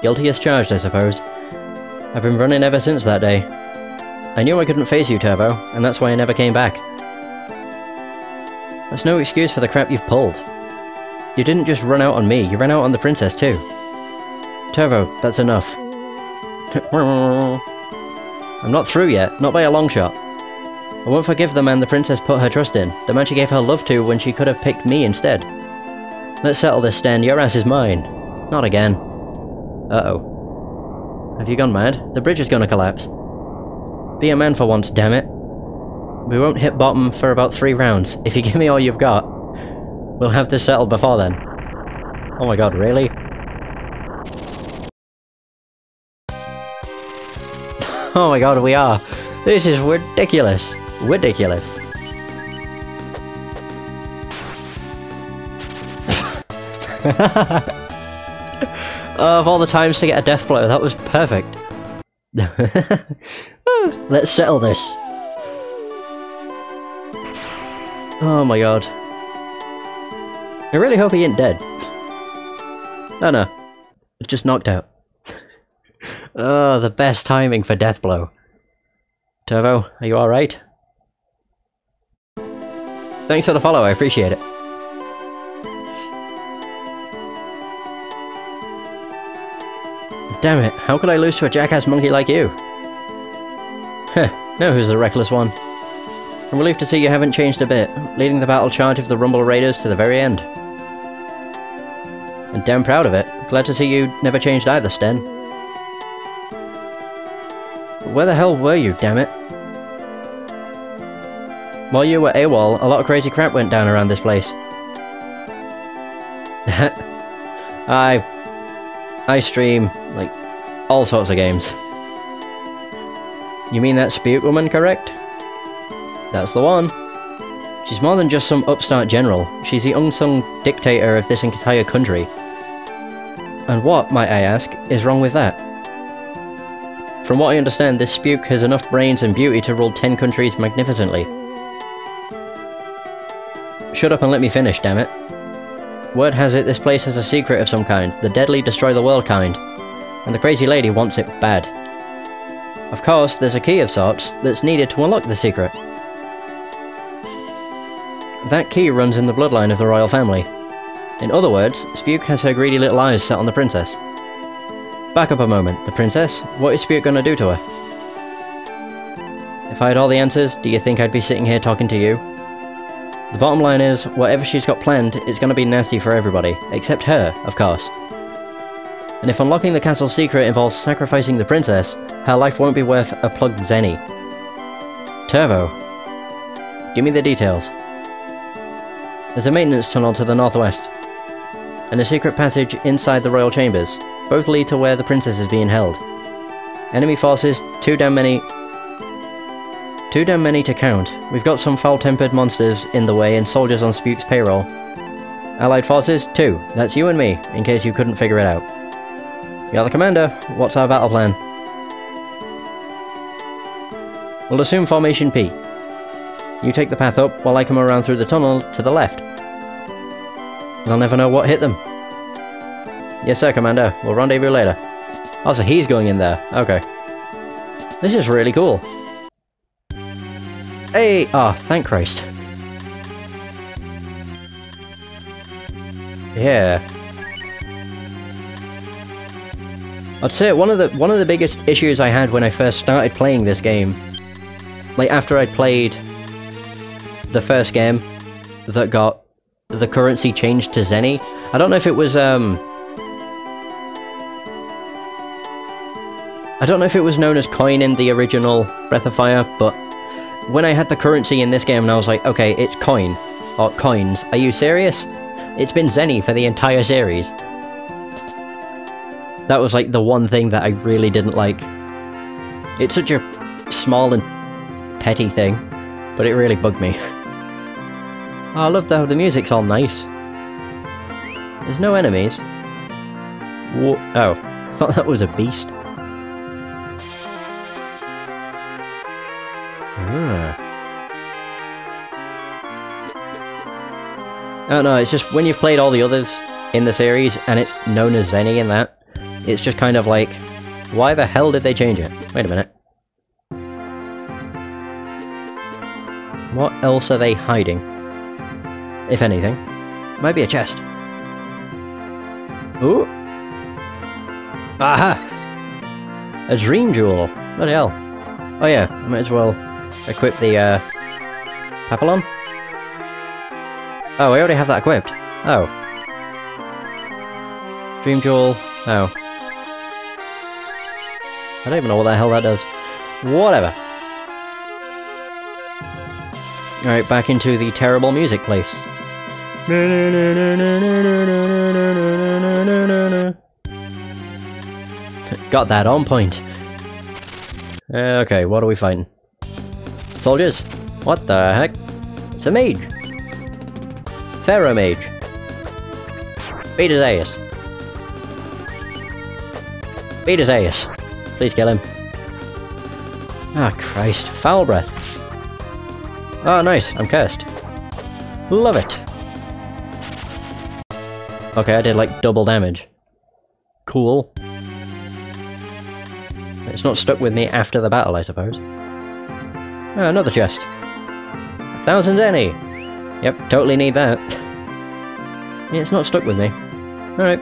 Guilty as charged, I suppose. I've been running ever since that day. I knew I couldn't face you, Turbo, and that's why I never came back. That's no excuse for the crap you've pulled. You didn't just run out on me, you ran out on the princess too. Turbo, that's enough. I'm not through yet, not by a long shot. I won't forgive the man the princess put her trust in, the man she gave her love to when she could have picked me instead. Let's settle this, Sten, your ass is mine. Not again. Uh-oh. Have you gone mad? The bridge is gonna collapse. Be a man for once, damn it. We won't hit bottom for about three rounds. If you give me all you've got, we'll have this settled before then. Oh my god, really? oh my god, we are. This is ridiculous. Ridiculous. of all the times to get a death blow, that was perfect. Let's settle this. Oh my god. I really hope he ain't dead. No, no. Just knocked out. oh, the best timing for death blow. Turbo, are you alright? Thanks for the follow, I appreciate it. Damn it, how could I lose to a jackass monkey like you? Heh, know who's the reckless one. I'm relieved to see you haven't changed a bit, leading the battle charge of the Rumble Raiders to the very end. And damn proud of it. Glad to see you never changed either, Sten. Where the hell were you, damn it? While you were AWOL, a lot of crazy crap went down around this place. I... I stream, like, all sorts of games. You mean that Spuke woman, correct? That's the one. She's more than just some upstart general. She's the unsung dictator of this entire country. And what, might I ask, is wrong with that? From what I understand, this Spuke has enough brains and beauty to rule ten countries magnificently. Shut up and let me finish, damn it. Word has it this place has a secret of some kind, the deadly destroy the world kind, and the crazy lady wants it bad. Of course, there's a key of sorts that's needed to unlock the secret. That key runs in the bloodline of the royal family. In other words, Spuke has her greedy little eyes set on the princess. Back up a moment, the princess? What is Spuke gonna do to her? If I had all the answers, do you think I'd be sitting here talking to you? The bottom line is, whatever she's got planned, it's gonna be nasty for everybody, except her, of course. And if unlocking the castle's secret involves sacrificing the princess, her life won't be worth a plugged zenny. Turbo. Give me the details. There's a maintenance tunnel to the northwest, and a secret passage inside the royal chambers. Both lead to where the princess is being held. Enemy forces, too damn many too damn many to count. We've got some foul-tempered monsters in the way and soldiers on Spuke's payroll. Allied forces, two. That's you and me, in case you couldn't figure it out. You're the commander. What's our battle plan? We'll assume formation P. You take the path up while I come around through the tunnel to the left. I'll never know what hit them. Yes sir, Commander. We'll rendezvous later. Oh, so he's going in there. Okay. This is really cool. Hey! Oh, thank Christ. Yeah. I'd say one of the one of the biggest issues I had when I first started playing this game, like after I'd played the first game that got the currency changed to Zenny. I don't know if it was um I don't know if it was known as coin in the original Breath of Fire, but when I had the currency in this game and I was like, okay, it's coin. Or coins. Are you serious? It's been Zenny for the entire series. That was like the one thing that I really didn't like. It's such a small and petty thing, but it really bugged me. oh, I love how the music's all nice. There's no enemies. Oh, I thought that was a beast. Ah. Oh no, it's just when you've played all the others in the series and it's known as Zenny in that, it's just kind of like, why the hell did they change it? Wait a minute. What else are they hiding? If anything. Might be a chest. Ooh! Aha! A dream jewel! Bloody hell. Oh yeah, I might as well equip the, uh, Papillon? Oh, I already have that equipped. Oh. Dream Jewel. Oh. I don't even know what the hell that does. Whatever. Alright, back into the terrible music place. Got that on point. Uh, okay, what are we fighting? Soldiers? What the heck? It's a mage! Pharaoh Mage. Beat his ass. Beat his ass. Please kill him. Ah, oh, Christ. Foul Breath. Oh, nice. I'm cursed. Love it. Okay, I did like double damage. Cool. It's not stuck with me after the battle, I suppose. Oh, another chest. A thousand any. Yep, totally need that. Yeah, it's not stuck with me. Alright.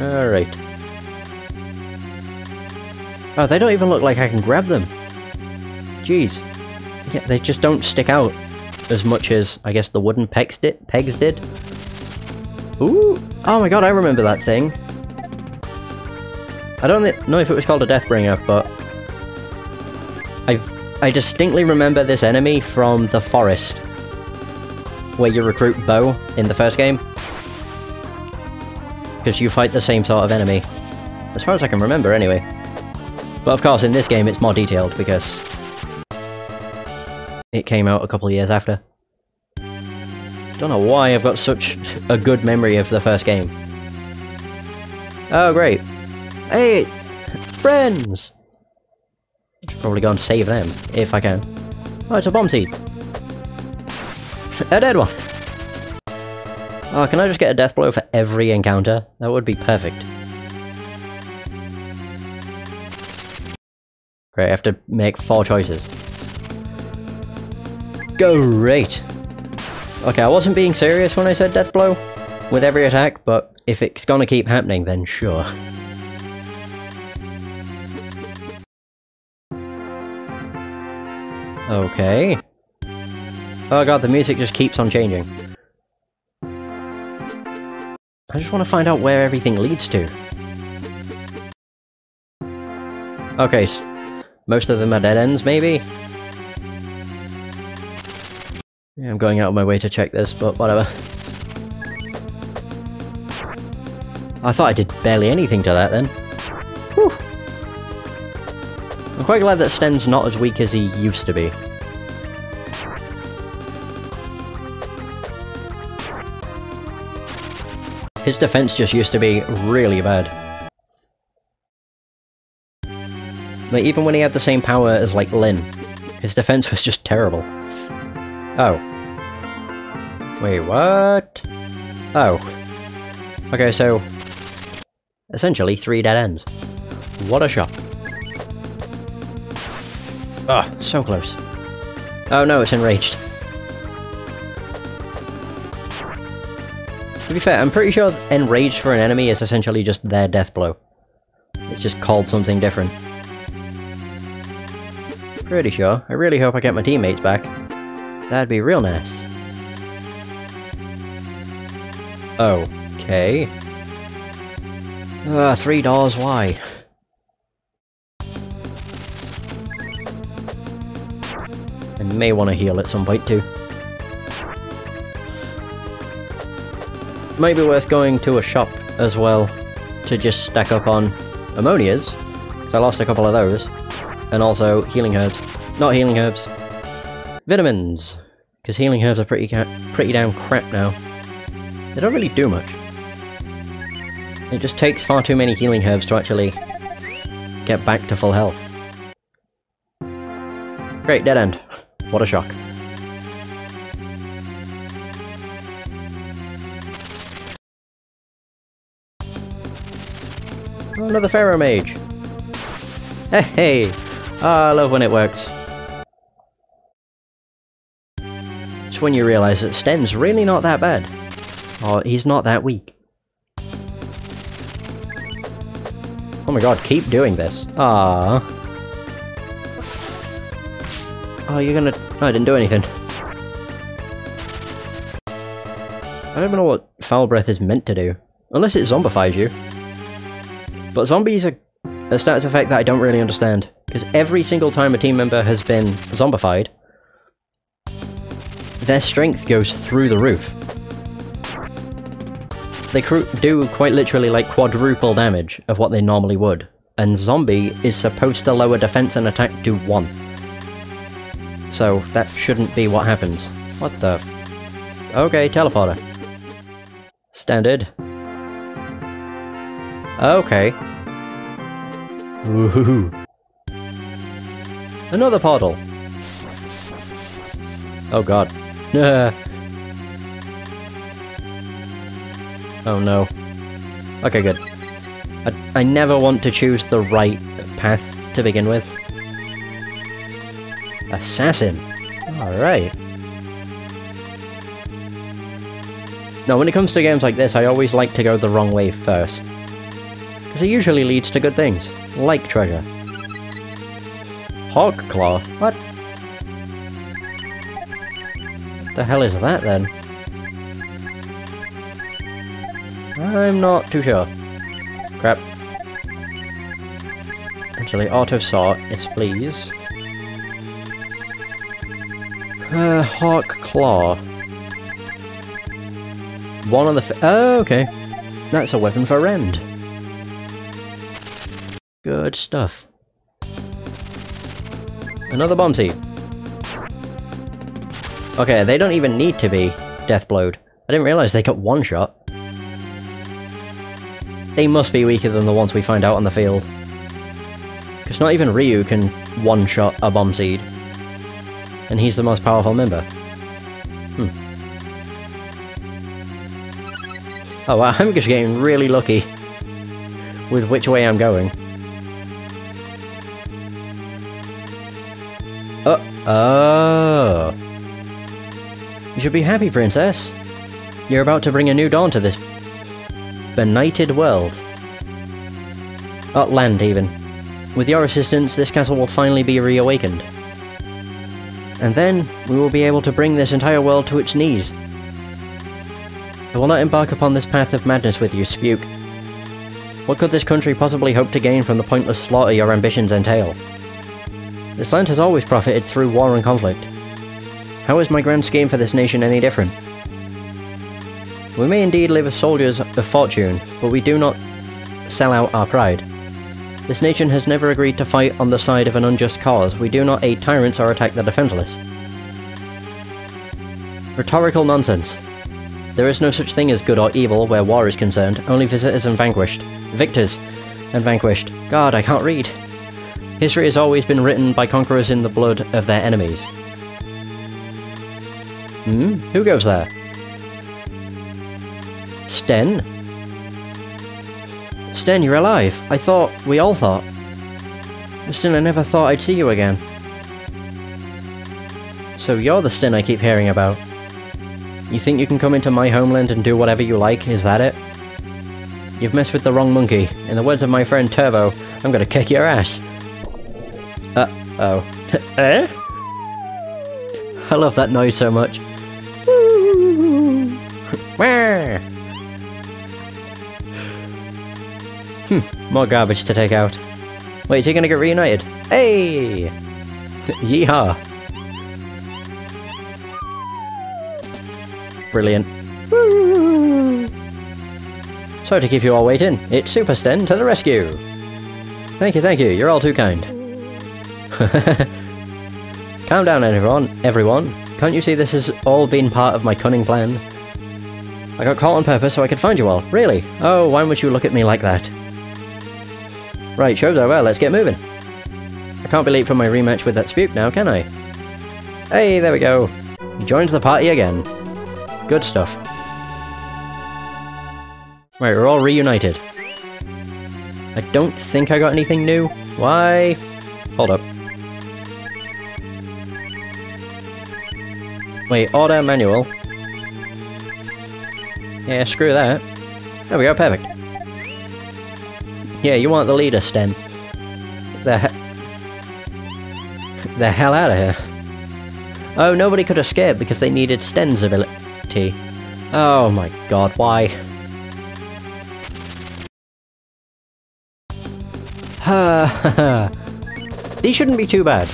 Alright. Oh, they don't even look like I can grab them. Jeez. Yeah, they just don't stick out as much as, I guess, the wooden pegs did. Pegs did. Ooh! Oh my god, I remember that thing. I don't know if it was called a Deathbringer, but... I've, I distinctly remember this enemy from the forest. Where you recruit Bo in the first game. Because you fight the same sort of enemy. As far as I can remember, anyway. But of course, in this game it's more detailed, because... It came out a couple of years after. Don't know why I've got such a good memory of the first game. Oh, great. Hey! Friends! Should probably go and save them, if I can. Oh, it's a bomb seed. a dead one! Oh, can I just get a death blow for every encounter? That would be perfect. Great, I have to make four choices. Great! Okay, I wasn't being serious when I said death blow with every attack, but if it's gonna keep happening, then sure. Okay. Oh god, the music just keeps on changing. I just want to find out where everything leads to. Okay, most of them are dead ends, maybe? Yeah, I'm going out of my way to check this, but whatever. I thought I did barely anything to that then. Whew. I'm quite glad that Sten's not as weak as he used to be. His defense just used to be really bad. Like, even when he had the same power as, like, Lin, his defense was just terrible. Oh. Wait, what? Oh. Okay, so... Essentially, three dead ends. What a shot. Ah, oh, so close. Oh no, it's enraged. To be fair, I'm pretty sure enraged for an enemy is essentially just their death blow. It's just called something different. Pretty sure. I really hope I get my teammates back. That'd be real nice. Okay. Uh, three dollars, why? I may want to heal at some point too. Might be worth going to a shop as well to just stack up on ammonias, because I lost a couple of those, and also healing herbs. Not healing herbs, Vitamins! Because healing herbs are pretty pretty damn crap now. They don't really do much. It just takes far too many healing herbs to actually get back to full health. Great, dead end. What a shock. Another Pharaoh Mage! Hey, hey! Oh, I love when it works. It's when you realise that Sten's really not that bad. Or he's not that weak. Oh my god, keep doing this. Ah. Oh, you're gonna... Oh, I didn't do anything. I don't even know what Foul Breath is meant to do. Unless it zombifies you. But zombies are a status effect that I don't really understand. Because every single time a team member has been zombified, their strength goes through the roof. They do quite literally like quadruple damage of what they normally would, and Zombie is supposed to lower defense and attack to 1. So that shouldn't be what happens. What the... Okay, teleporter. Standard. Okay. Woohoo. Another portal! Oh god. oh no. Okay, good. I, I never want to choose the right path to begin with. Assassin! Alright. Now, when it comes to games like this, I always like to go the wrong way first. Because it usually leads to good things, like treasure. Hawk Claw? What? The hell is that then? I'm not too sure. Crap. Actually, auto sort, yes please. Uh, Hawk Claw. One of the Oh, okay. That's a weapon for Rend. Good stuff. Another bomb seed. Okay, they don't even need to be death-blowed. I didn't realize they got one shot. They must be weaker than the ones we find out on the field. Because not even Ryu can one-shot a bomb seed. And he's the most powerful member. Hmm. Oh wow, I'm just getting really lucky with which way I'm going. Oh, oh. Should be happy, Princess. You're about to bring a new dawn to this benighted world. Land, even. With your assistance, this castle will finally be reawakened. And then, we will be able to bring this entire world to its knees. I will not embark upon this path of madness with you, Spuke. What could this country possibly hope to gain from the pointless slaughter your ambitions entail? This land has always profited through war and conflict. How is my grand scheme for this nation any different? We may indeed live as soldiers of fortune, but we do not sell out our pride. This nation has never agreed to fight on the side of an unjust cause. We do not aid tyrants or attack the defenseless. Rhetorical nonsense. There is no such thing as good or evil where war is concerned, only visitors and vanquished. Victors and vanquished. God, I can't read. History has always been written by conquerors in the blood of their enemies. Hmm? Who goes there? Sten? Sten, you're alive. I thought, we all thought. Sten, I never thought I'd see you again. So you're the Sten I keep hearing about. You think you can come into my homeland and do whatever you like, is that it? You've messed with the wrong monkey. In the words of my friend Turbo, I'm gonna kick your ass. Uh-oh. eh? I love that noise so much. Hmm, more garbage to take out. Wait, is he gonna get reunited? Hey! Yeehaw! Brilliant. Sorry to keep you all waiting. It's Super Sten to the rescue! Thank you, thank you. You're all too kind. Calm down, everyone. Everyone. Can't you see this has all been part of my cunning plan? I got caught on purpose so I could find you all. Really? Oh, why would you look at me like that? Right, show's over. Well, let's get moving. I can't be late for my rematch with that Spuke now, can I? Hey, there we go. He joins the party again. Good stuff. Right, we're all reunited. I don't think I got anything new. Why? Hold up. Wait, order manual. Yeah, screw that. There we go, perfect. Yeah, you want the leader, Sten. The he The hell out of here. Oh, nobody could escape because they needed Sten's ability. Oh my god, why? These shouldn't be too bad.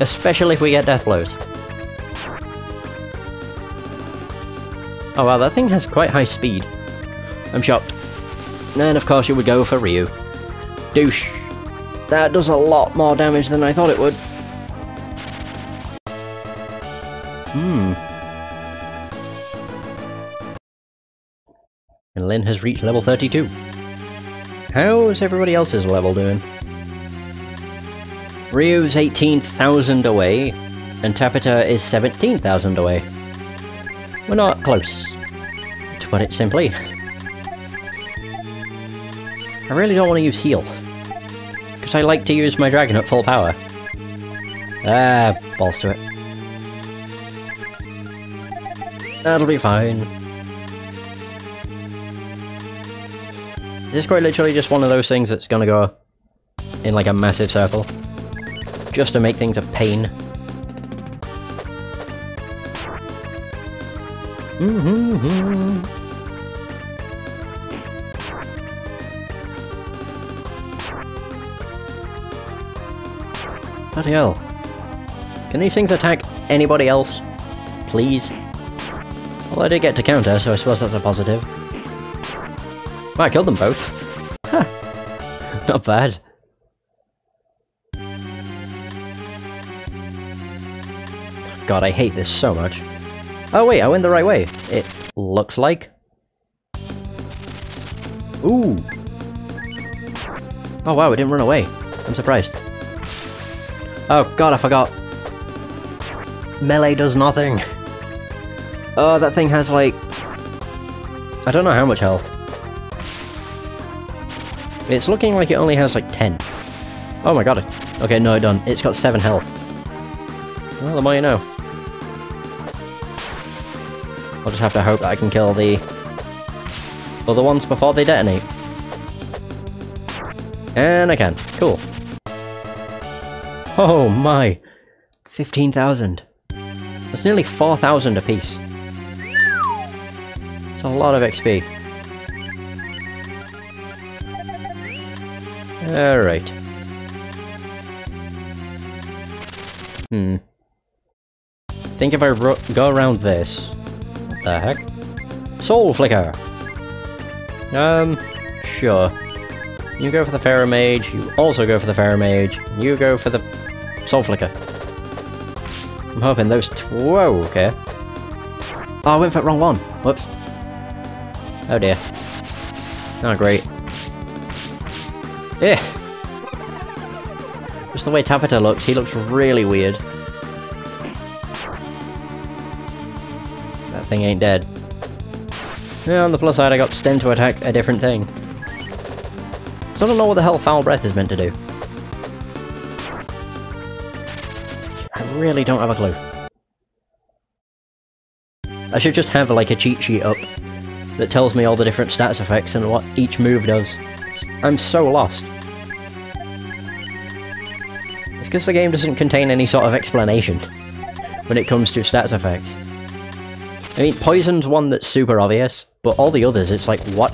Especially if we get death blows. Oh wow, that thing has quite high speed. I'm shocked. And of course you would go for Ryu. Douche. That does a lot more damage than I thought it would. Hmm. And Lyn has reached level 32. How's everybody else's level doing? Ryu's 18,000 away, and Tapita is 17,000 away. We're not close, to put it simply. I really don't want to use heal, because I like to use my dragon at full power. Ah, balls to it. That'll be fine. Is this quite literally just one of those things that's gonna go in like a massive circle? Just to make things a pain. Mm-hmm. Bloody hell. Can these things attack anybody else? Please? Well, I did get to counter, so I suppose that's a positive. Well, I killed them both. Not bad. God, I hate this so much. Oh wait, I went the right way. It looks like. Ooh. Oh wow, it didn't run away. I'm surprised. Oh god, I forgot. Melee does nothing. Oh, that thing has like... I don't know how much health. It's looking like it only has like 10. Oh my god. Okay, no, it done. It's got 7 health. Well, the more you know. I'll just have to hope that I can kill the other ones before they detonate. And I can. Cool. Oh my! 15,000. That's nearly 4,000 apiece. It's a lot of XP. Alright. Hmm. think if I go around this, the heck? Soul Flicker! Um, sure. You go for the Pharaoh Mage, you also go for the Pharaoh Mage, you go for the Soul Flicker. I'm hoping those Whoa, okay. Oh, I went for the wrong one. Whoops. Oh dear. Oh, great. Yeah. Just the way Tapita looks, he looks really weird. Thing ain't dead. Yeah, on the plus side, I got Sten to attack a different thing. So I don't know what the hell Foul Breath is meant to do. I really don't have a clue. I should just have like a cheat sheet up that tells me all the different stats effects and what each move does. I'm so lost. It's because the game doesn't contain any sort of explanation when it comes to stats effects. I mean, Poison's one that's super obvious, but all the others, it's like, what?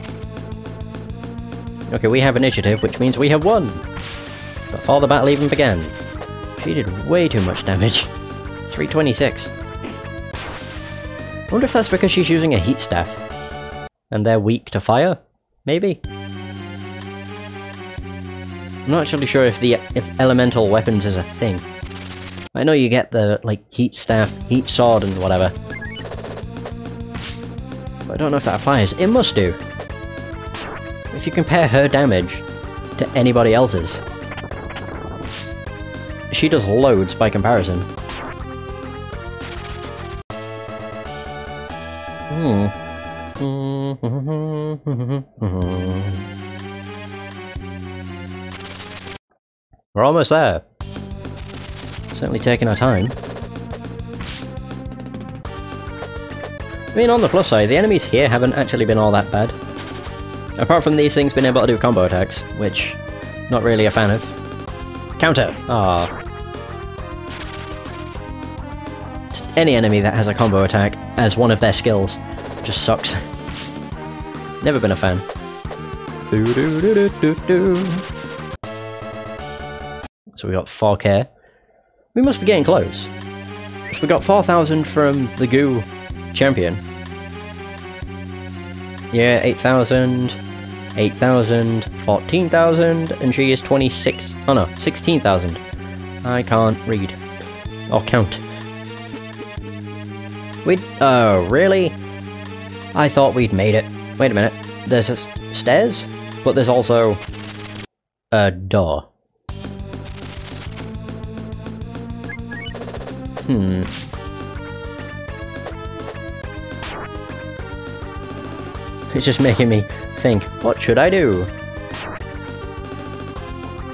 Okay, we have initiative, which means we have won! Before the battle even began. She did way too much damage. 326. I wonder if that's because she's using a heat staff. And they're weak to fire? Maybe? I'm not actually sure if the if elemental weapons is a thing. I know you get the, like, heat staff, heat sword and whatever, I don't know if that applies. It must do. If you compare her damage to anybody else's, she does loads by comparison. Hmm. We're almost there. Certainly taking our time. I mean, on the plus side, the enemies here haven't actually been all that bad. Apart from these things being able to do combo attacks, which not really a fan of. Counter! Ah. Any enemy that has a combo attack as one of their skills just sucks. Never been a fan. So we got 4k. We must be getting close. So we got 4,000 from the goo champion. Yeah, 8,000, 8,000, 14,000, and she is 26. Oh no, 16,000. I can't read. Or count. We. Oh, really? I thought we'd made it. Wait a minute. There's stairs, but there's also a door. Hmm. It's just making me think, what should I do?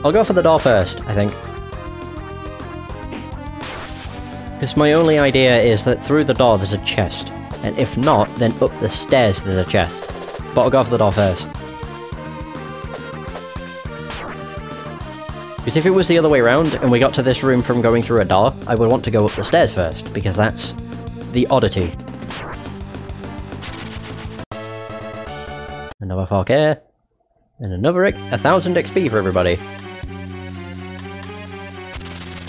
I'll go for the door first, I think. Because my only idea is that through the door there's a chest, and if not, then up the stairs there's a chest. But I'll go for the door first. Because if it was the other way around, and we got to this room from going through a door, I would want to go up the stairs first, because that's the oddity. Another 4k. And another a thousand XP for everybody.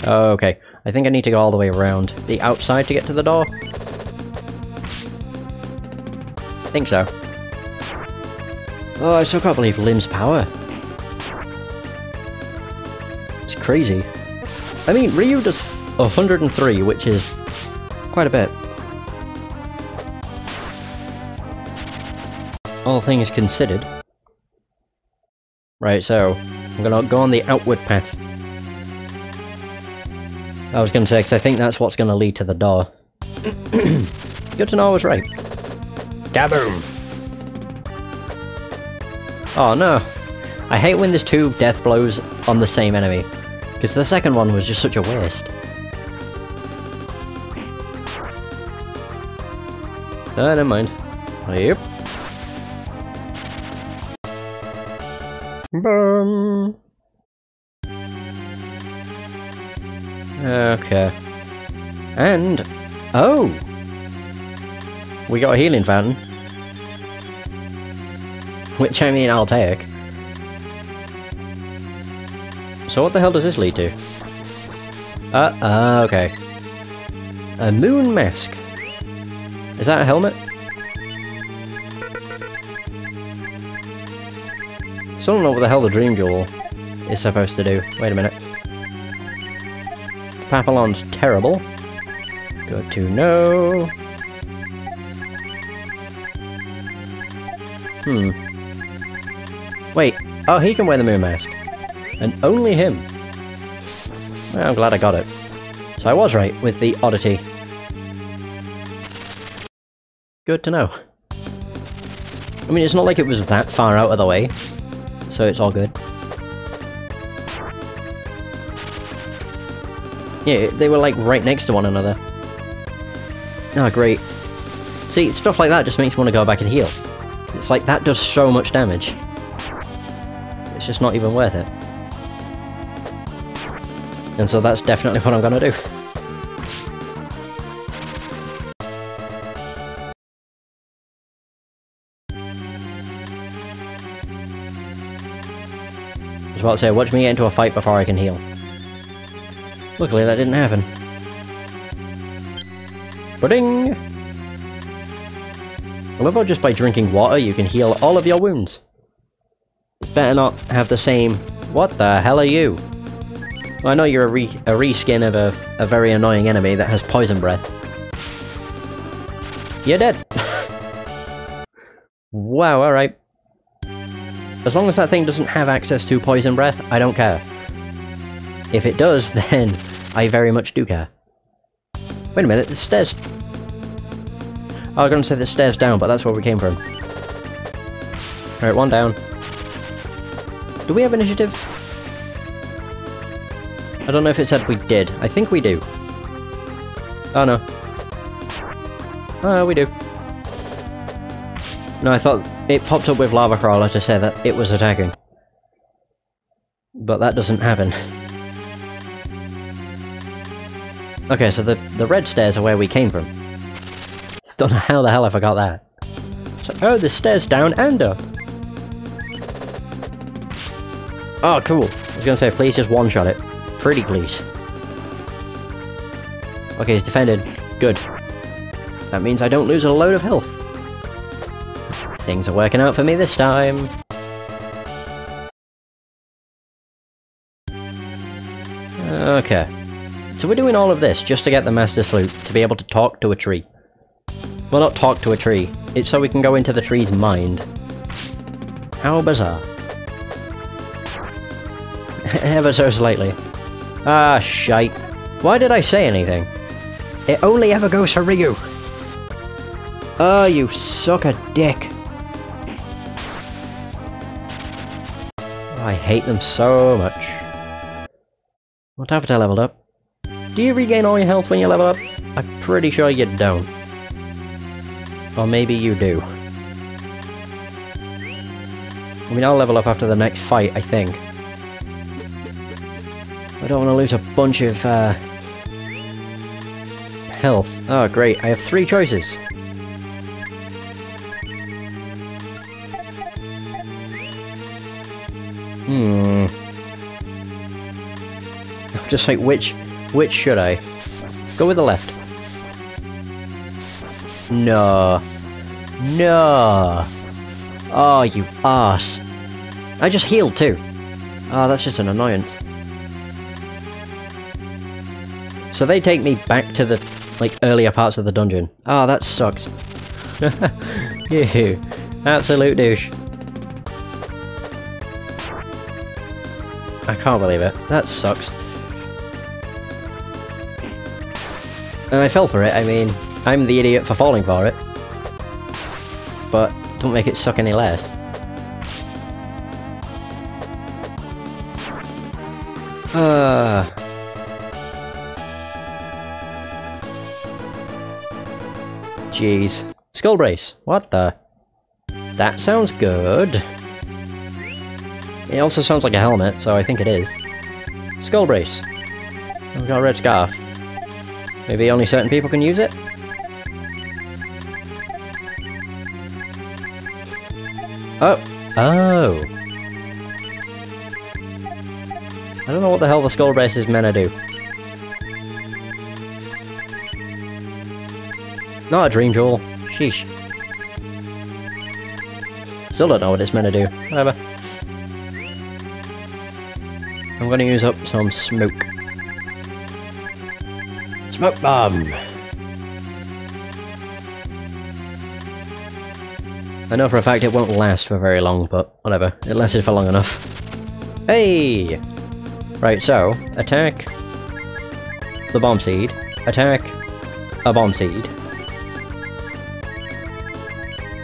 Okay, I think I need to go all the way around the outside to get to the door. I think so. Oh, I still can't believe Lyn's power. It's crazy. I mean, Ryu does 103, which is quite a bit. All things considered. Right, so, I'm gonna go on the outward path. I was gonna say, because I think that's what's gonna lead to the door. Good to know I was right. Kaboom! Oh no. I hate when there's two death blows on the same enemy. Because the second one was just such a waste. Oh, never mind. Yep. Boom. Okay. And... Oh! We got a healing fountain. Which, I mean, I'll take. So what the hell does this lead to? Uh, uh, okay. A moon mask. Is that a helmet? Still don't know what the hell the Dream Jewel is supposed to do. Wait a minute. Papillon's terrible. Good to know. Hmm. Wait. Oh, he can wear the moon mask. And only him. Well, I'm glad I got it. So I was right with the oddity. Good to know. I mean, it's not like it was that far out of the way so it's all good. Yeah, they were like right next to one another. Oh, great. See, stuff like that just makes me want to go back and heal. It's like, that does so much damage. It's just not even worth it. And so that's definitely what I'm gonna do. About to say, watch me get into a fight before I can heal. Luckily that didn't happen. Pudding! How just by drinking water you can heal all of your wounds. Better not have the same... What the hell are you? Well, I know you're a, re a reskin of a, a very annoying enemy that has poison breath. You're dead! wow, alright. As long as that thing doesn't have access to poison breath, I don't care. If it does, then I very much do care. Wait a minute, the stairs... I was going to say the stairs down, but that's where we came from. Alright, one down. Do we have initiative? I don't know if it said we did. I think we do. Oh no. Oh, we do. No, I thought it popped up with Lava Crawler to say that it was attacking. But that doesn't happen. Okay, so the, the red stairs are where we came from. Don't know how the hell I forgot that. So, oh, the stairs down and up. Oh, cool. I was gonna say, please just one-shot it. Pretty please. Okay, he's defended. Good. That means I don't lose a load of health. Things are working out for me this time. Okay. So we're doing all of this just to get the Master's Flute to be able to talk to a tree. Well, not talk to a tree. It's so we can go into the tree's mind. How bizarre. Ever so slightly. Ah, shite. Why did I say anything? It only ever goes for Ryu. Oh, you suck a dick. I hate them so much. What happened I leveled up? Do you regain all your health when you level up? I'm pretty sure you don't. Or maybe you do. I mean, I'll level up after the next fight, I think. I don't want to lose a bunch of, uh, health. Oh, great. I have three choices. Hmm. I'm just like, which, which should I? Go with the left. No. No. Oh, you ass. I just healed too. Oh, that's just an annoyance. So they take me back to the, like, earlier parts of the dungeon. Oh, that sucks. you absolute douche. I can't believe it. That sucks. And I fell for it, I mean, I'm the idiot for falling for it. But don't make it suck any less. Uh... Jeez. Skull brace. What the? That sounds good. It also sounds like a helmet, so I think it is. Skull brace. I've got a red scarf. Maybe only certain people can use it? Oh. Oh. I don't know what the hell the skull brace is meant to do. Not a dream jewel. Sheesh. Still don't know what it's meant to do. Whatever. I'm gonna use up some smoke. Smoke bomb! I know for a fact it won't last for very long, but whatever. It lasted for long enough. Hey! Right, so, attack the bomb seed, attack a bomb seed,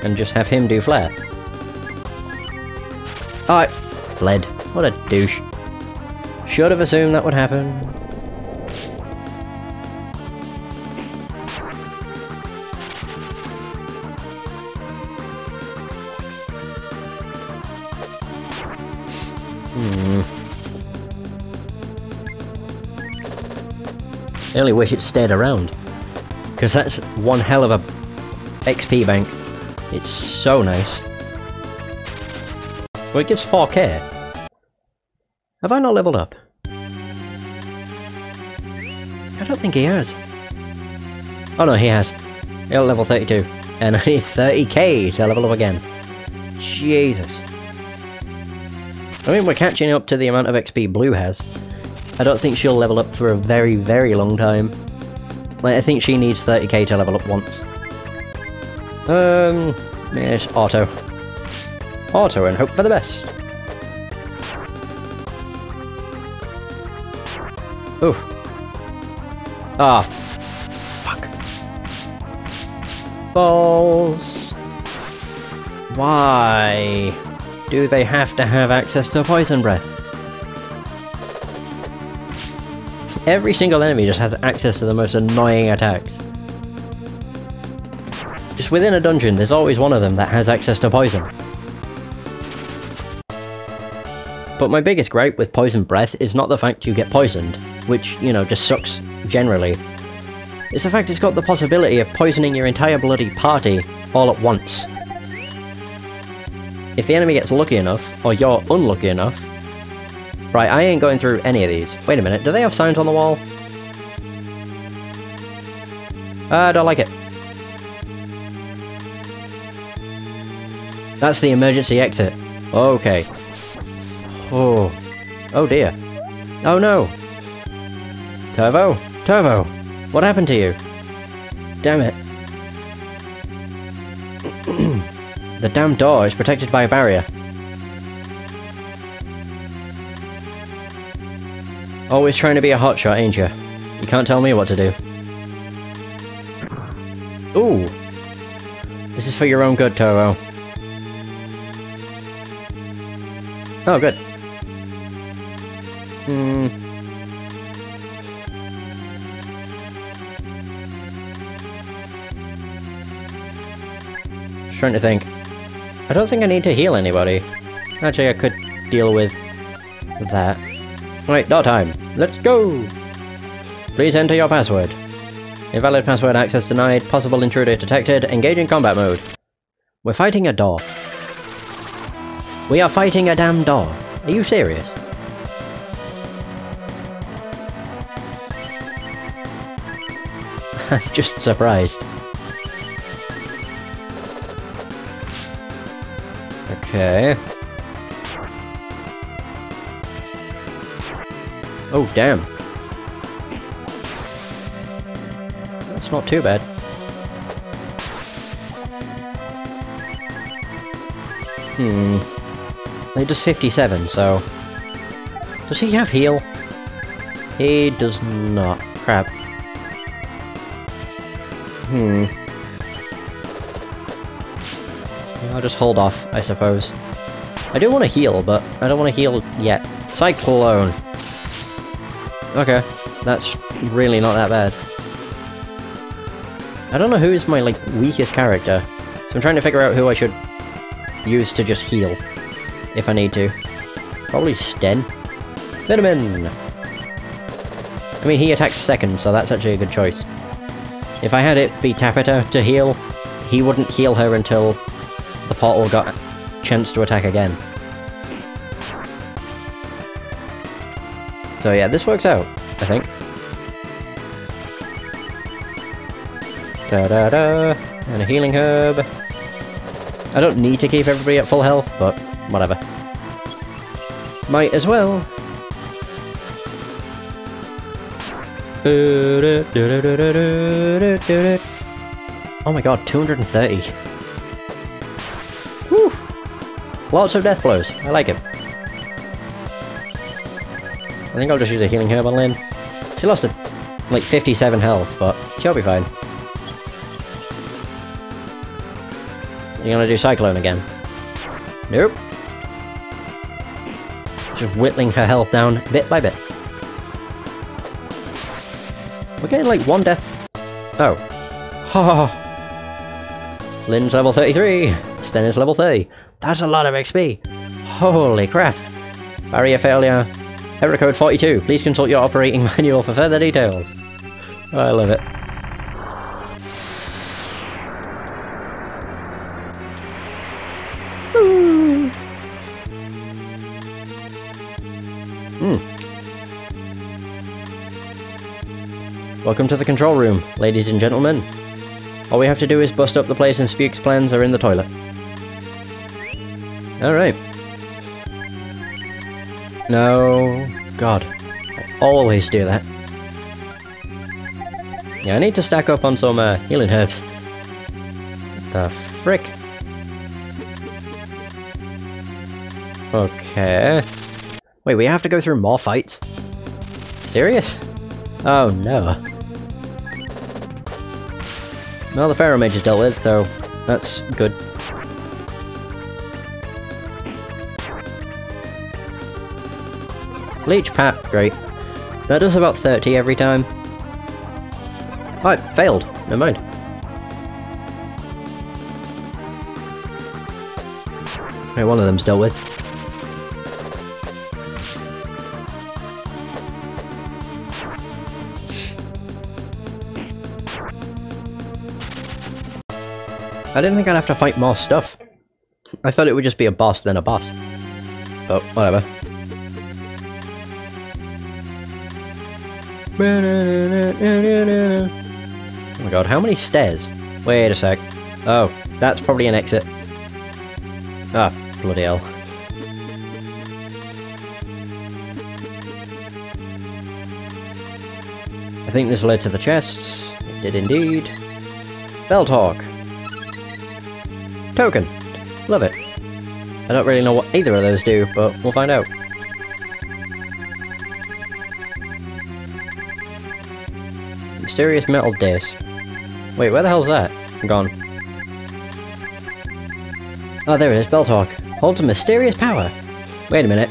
and just have him do flare. Oh, it fled. What a douche. Should have assumed that would happen. Hmm. I only wish it stayed around. Because that's one hell of a XP bank. It's so nice. Well, it gives 4k. Have I not leveled up? I don't think he has. Oh no, he has. He'll level 32. And I need 30k to level up again. Jesus. I mean, we're catching up to the amount of XP Blue has. I don't think she'll level up for a very, very long time. Like, I think she needs 30k to level up once. Um, yes, auto. Auto and hope for the best. Oof. Ah, fuck. Balls. Why do they have to have access to poison breath? Every single enemy just has access to the most annoying attacks. Just within a dungeon, there's always one of them that has access to poison. But my biggest gripe with Poison Breath is not the fact you get poisoned, which, you know, just sucks generally. It's the fact it's got the possibility of poisoning your entire bloody party all at once. If the enemy gets lucky enough, or you're unlucky enough... Right, I ain't going through any of these. Wait a minute, do they have signs on the wall? Uh, I don't like it. That's the emergency exit. Okay. Oh. Oh dear. Oh no! Turbo? Turbo! What happened to you? Damn it. the damn door is protected by a barrier. Always trying to be a hotshot, ain't you? You can't tell me what to do. Ooh! This is for your own good, Toro. Oh, good. Hmm. Just trying to think. I don't think I need to heal anybody. Actually, I could deal with that. Right, not time. Let's go! Please enter your password. Invalid password access denied, possible intruder detected, engage in combat mode. We're fighting a door. We are fighting a damn door. Are you serious? I'm just surprised. Okay. Oh, damn. That's not too bad. Hmm. He does 57, so... Does he have heal? He does not. Crap. Hmm. I'll just hold off, I suppose. I do want to heal, but I don't want to heal yet. Cyclone! Okay, that's really not that bad. I don't know who is my, like, weakest character, so I'm trying to figure out who I should use to just heal, if I need to. Probably Sten. Vitamin! I mean, he attacks second, so that's actually a good choice. If I had it be Tapita to heal, he wouldn't heal her until the portal got a chance to attack again. So yeah, this works out, I think. Da da da, and a healing herb. I don't need to keep everybody at full health, but whatever. Might as well. Oh my god, 230. Whew. Lots of death blows. I like it. I think I'll just use a healing herb on Lyn. She lost a, like 57 health, but she'll be fine. You gonna do Cyclone again? Nope. Just whittling her health down bit by bit. Getting like one death. Oh. Ha. Lyn's level 33. Sten is level 30. That's a lot of XP. Holy crap. Barrier failure. Error code 42. Please consult your operating manual for further details. I love it. Welcome to the control room, ladies and gentlemen. All we have to do is bust up the place and Spuke's plans are in the toilet. Alright. No... God. I always do that. Yeah, I need to stack up on some uh, healing herbs. What the frick? Okay. Wait, we have to go through more fights? Serious? Oh no. Well, the Pharaoh Mage is dealt with, so that's good. Leech Pat, great. That does about 30 every time. Oh, failed. Never mind. Okay, one of them's dealt with. I didn't think I'd have to fight more stuff. I thought it would just be a boss then a boss. But, whatever. Oh my god, how many stairs? Wait a sec. Oh, that's probably an exit. Ah, bloody hell. I think this led to the chests. It did indeed. Beltalk. Token. Love it. I don't really know what either of those do, but we'll find out. Mysterious metal disc. Wait, where the hell's that? Gone. Oh, there it is, Beltalk. Holds a mysterious power. Wait a minute.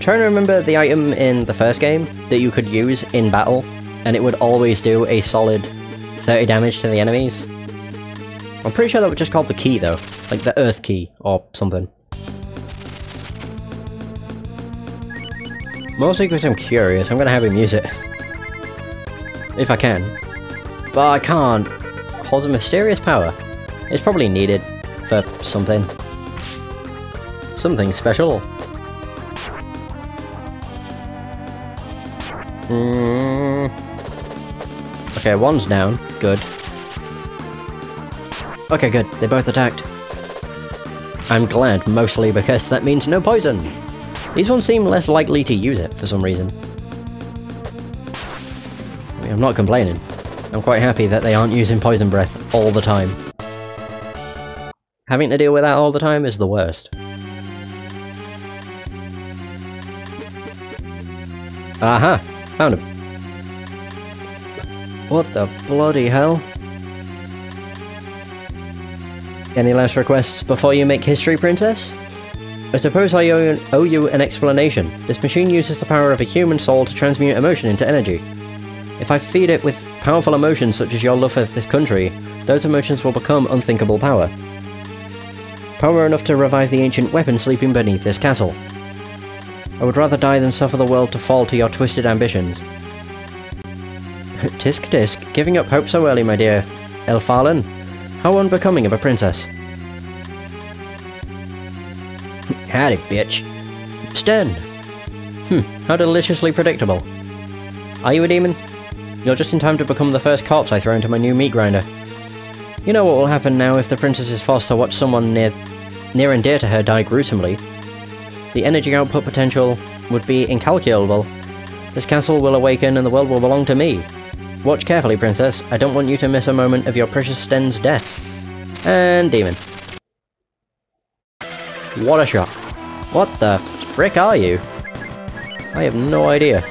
trying to remember the item in the first game that you could use in battle, and it would always do a solid 30 damage to the enemies. I'm pretty sure that was just called the key though, like the earth key or something. Mostly because I'm curious, I'm gonna have him use it. If I can. But I can't. Holds a mysterious power. It's probably needed for something. Something special. Mm. Okay, one's down. Good. Okay, good. They both attacked. I'm glad, mostly because that means no poison. These ones seem less likely to use it for some reason. I mean, I'm not complaining. I'm quite happy that they aren't using Poison Breath all the time. Having to deal with that all the time is the worst. Aha! Found him. What the bloody hell? Any last requests before you make history, Princess? I suppose I owe you an explanation. This machine uses the power of a human soul to transmute emotion into energy. If I feed it with powerful emotions such as your love for this country, those emotions will become unthinkable power. Power enough to revive the ancient weapon sleeping beneath this castle. I would rather die than suffer the world to fall to your twisted ambitions. tisk tisk, giving up hope so early, my dear. Elfarlan, how unbecoming of a princess. Howdy, bitch. Stand. Hmm, how deliciously predictable. Are you a demon? You're just in time to become the first corpse I throw into my new meat grinder. You know what will happen now if the princess is forced to watch someone near, near and dear to her die gruesomely. The energy output potential would be incalculable. This castle will awaken and the world will belong to me. Watch carefully, princess. I don't want you to miss a moment of your precious Sten's death. And demon. What a shot. What the frick are you? I have no idea.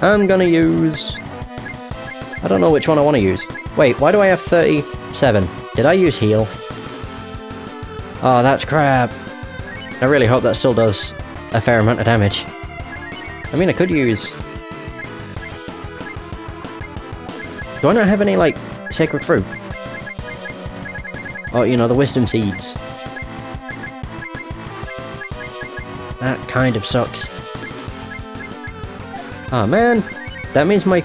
I'm gonna use... I don't know which one I want to use. Wait, why do I have 37? Did I use heal? Oh, that's crap. I really hope that still does a fair amount of damage. I mean, I could use... Do I not have any, like, sacred fruit? Oh, you know, the wisdom seeds. That kind of sucks. Oh man, that means my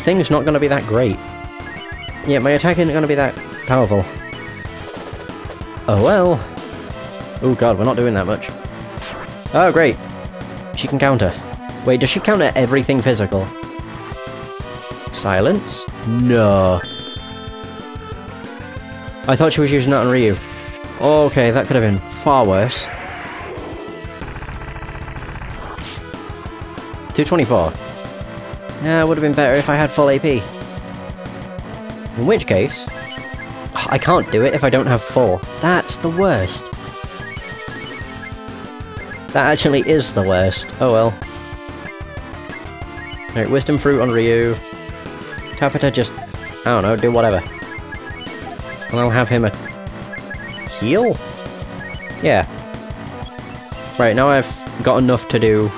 thing's not going to be that great. Yeah, my attack isn't going to be that powerful. Oh well. Oh god, we're not doing that much. Oh great. She can counter. Wait, does she counter everything physical? Silence? No. I thought she was using that on Ryu. Oh, okay, that could have been far worse. 224. Yeah, it would have been better if I had full AP. In which case... I can't do it if I don't have full. That's the worst. That actually is the worst. Oh well. Right, Wisdom Fruit on Ryu. Tapita just... I don't know, do whatever. And I'll have him a... Heal? Yeah. Right, now I've got enough to do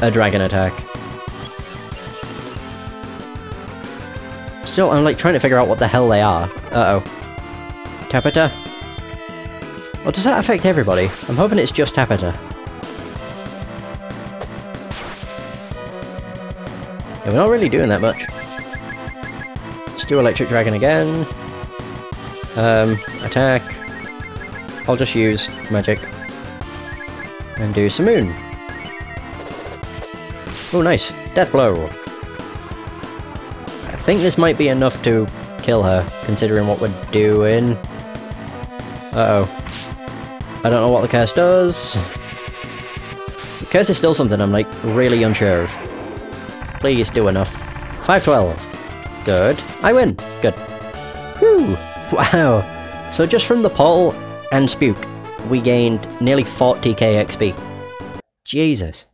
a dragon attack. Still, I'm like trying to figure out what the hell they are. Uh-oh. Tapita? Well, does that affect everybody? I'm hoping it's just Tapita. Yeah, we're not really doing that much. Do Electric Dragon again. Um, attack. I'll just use magic. And do some moon. Oh, nice. Death blow. I think this might be enough to kill her, considering what we're doing. Uh-oh. I don't know what the curse does. The curse is still something I'm, like, really unsure of. Please do enough. 512. Good. I win. Good. Whew. Wow. So just from the portal and Spook, we gained nearly 40k XP. Jesus.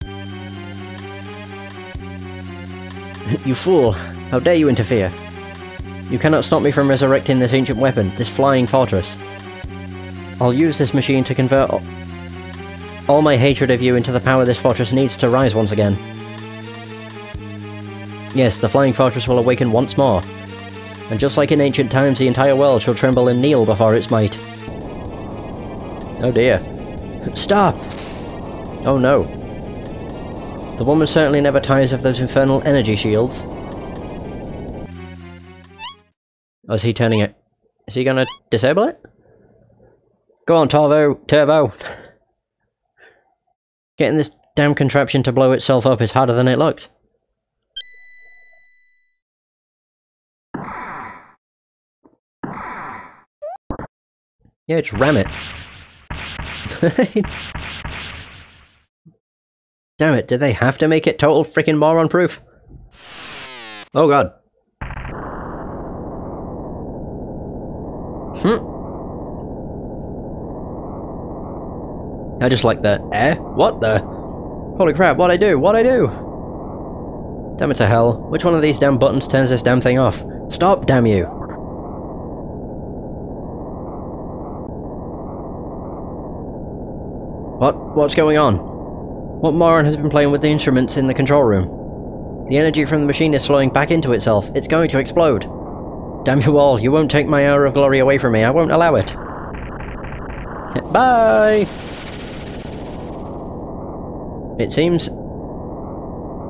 you fool! How dare you interfere? You cannot stop me from resurrecting this ancient weapon, this flying fortress. I'll use this machine to convert all my hatred of you into the power this fortress needs to rise once again. Yes, the flying fortress will awaken once more. And just like in ancient times, the entire world shall tremble and kneel before its might. Oh dear. Stop! Oh no. The woman certainly never tires of those infernal energy shields. Oh, is he turning it? Is he gonna disable it? Go on, Turbo! Turbo! Getting this damn contraption to blow itself up is harder than it looks. Yeah, just ram it. Damn it, did they have to make it total freaking moron proof? Oh god. Hmm. I just like the eh? What the? Holy crap, what I do? What I do? Damn it to hell. Which one of these damn buttons turns this damn thing off? Stop, damn you! What? What's going on? What moron has been playing with the instruments in the control room? The energy from the machine is flowing back into itself. It's going to explode. Damn you all, you won't take my hour of glory away from me. I won't allow it. Bye! It seems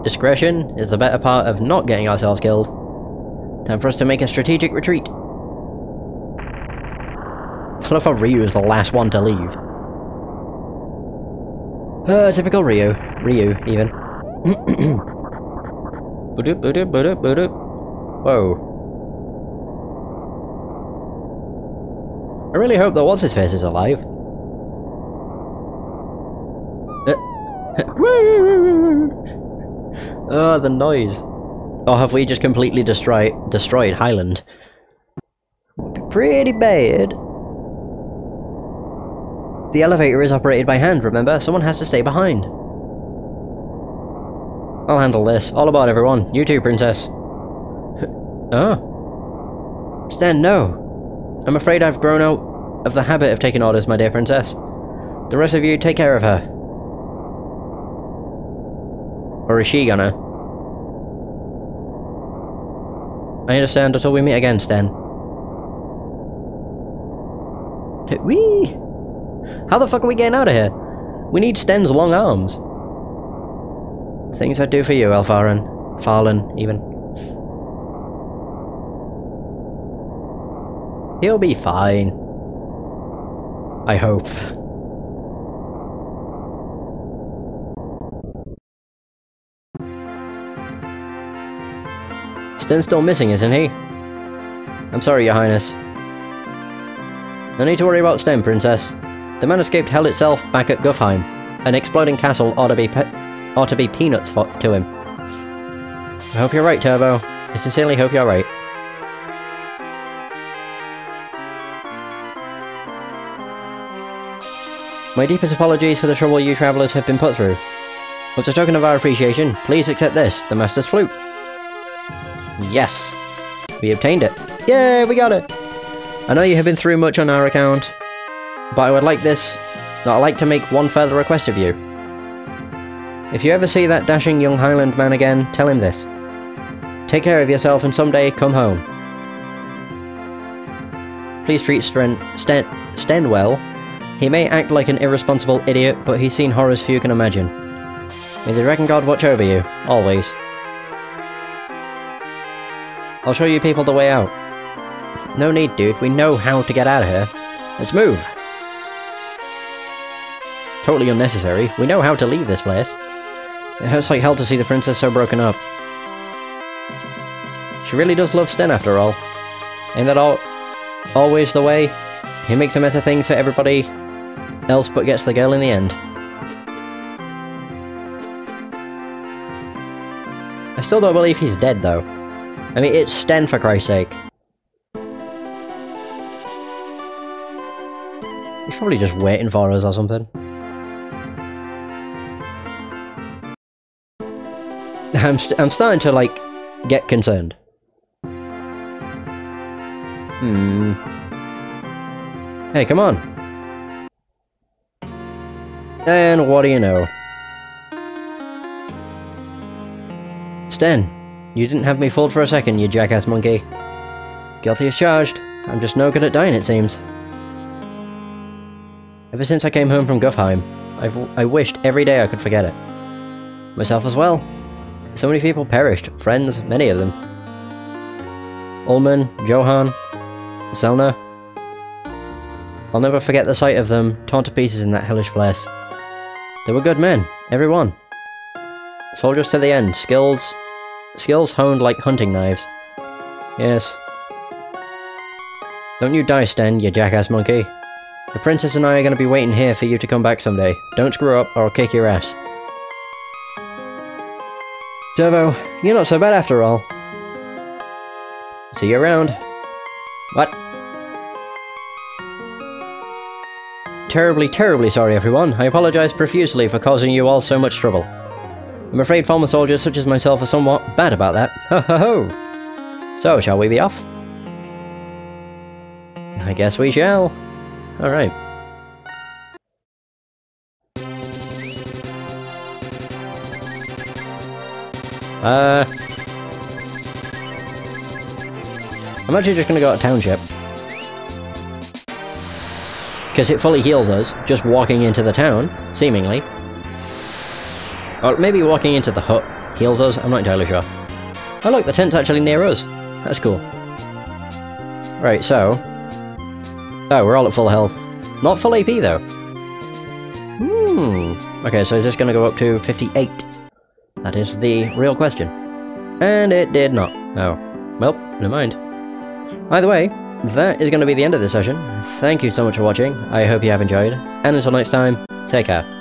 discretion is the better part of not getting ourselves killed. Time for us to make a strategic retreat. I love how Ryu is the last one to leave. Uh, typical Ryu. Ryu, even. Whoa. I really hope that what's his face is alive. oh, the noise. Or have we just completely destroy destroyed Highland? Pretty bad. The elevator is operated by hand, remember? Someone has to stay behind. I'll handle this. All about everyone. You too, princess. Ah. oh. Sten, no. I'm afraid I've grown out of the habit of taking orders, my dear princess. The rest of you, take care of her. Or is she gonna? I understand until we meet again, Sten. Wee! How the fuck are we getting out of here? We need Sten's long arms. Things I'd do for you, Elfarin. Farlan, even. He'll be fine. I hope. Sten's still missing, isn't he? I'm sorry, your highness. No need to worry about Sten, princess. The man escaped hell itself back at Guffheim. An exploding castle ought to be ought to be peanuts for to him. I hope you're right, Turbo. I sincerely hope you're right. My deepest apologies for the trouble you travellers have been put through. As a token of our appreciation, please accept this, the Master's Flute. Yes! We obtained it. Yay, we got it! I know you have been through much on our account, but I would like this... I'd like to make one further request of you. If you ever see that dashing young Highland man again, tell him this. Take care of yourself and someday come home. Please treat Sten, Sten well. He may act like an irresponsible idiot, but he's seen horrors few can imagine. May the Dragon God watch over you, always. I'll show you people the way out. No need, dude. We know how to get out of here. Let's move. Totally unnecessary. We know how to leave this place. It hurts like hell to see the princess so broken up. She really does love Sten after all. Ain't that all always the way? He makes a mess of things for everybody else but gets the girl in the end. I still don't believe he's dead though. I mean, it's Sten for Christ's sake. He's probably just waiting for us or something. I'm, st I'm starting to, like, get concerned. Hmm. Hey, come on. And what do you know? Sten, you didn't have me fooled for a second, you jackass monkey. Guilty as charged. I'm just no good at dying, it seems. Ever since I came home from Guffheim, I've, I wished every day I could forget it. Myself as well. So many people perished, friends, many of them. Ullman, Johann, Selna. I'll never forget the sight of them torn to pieces in that hellish place. They were good men, every one. Soldiers to the end, skills, skills honed like hunting knives. Yes. Don't you die, Sten, you jackass monkey. The princess and I are going to be waiting here for you to come back someday. Don't screw up or I'll kick your ass. Turbo, you're not so bad after all. See you around. What? Terribly, terribly sorry everyone. I apologise profusely for causing you all so much trouble. I'm afraid former soldiers such as myself are somewhat bad about that. Ho ho ho! So, shall we be off? I guess we shall. Alright. Uh... I'm actually just gonna go to Township. Because it fully heals us, just walking into the town, seemingly. Or maybe walking into the hut heals us, I'm not entirely sure. Oh look, the tent's actually near us. That's cool. Right, so... Oh, we're all at full health. Not full AP though. Hmm. Okay, so is this gonna go up to 58? That is the real question. And it did not. Oh. Well, never mind. Either way, that is going to be the end of this session. Thank you so much for watching. I hope you have enjoyed. And until next time, take care.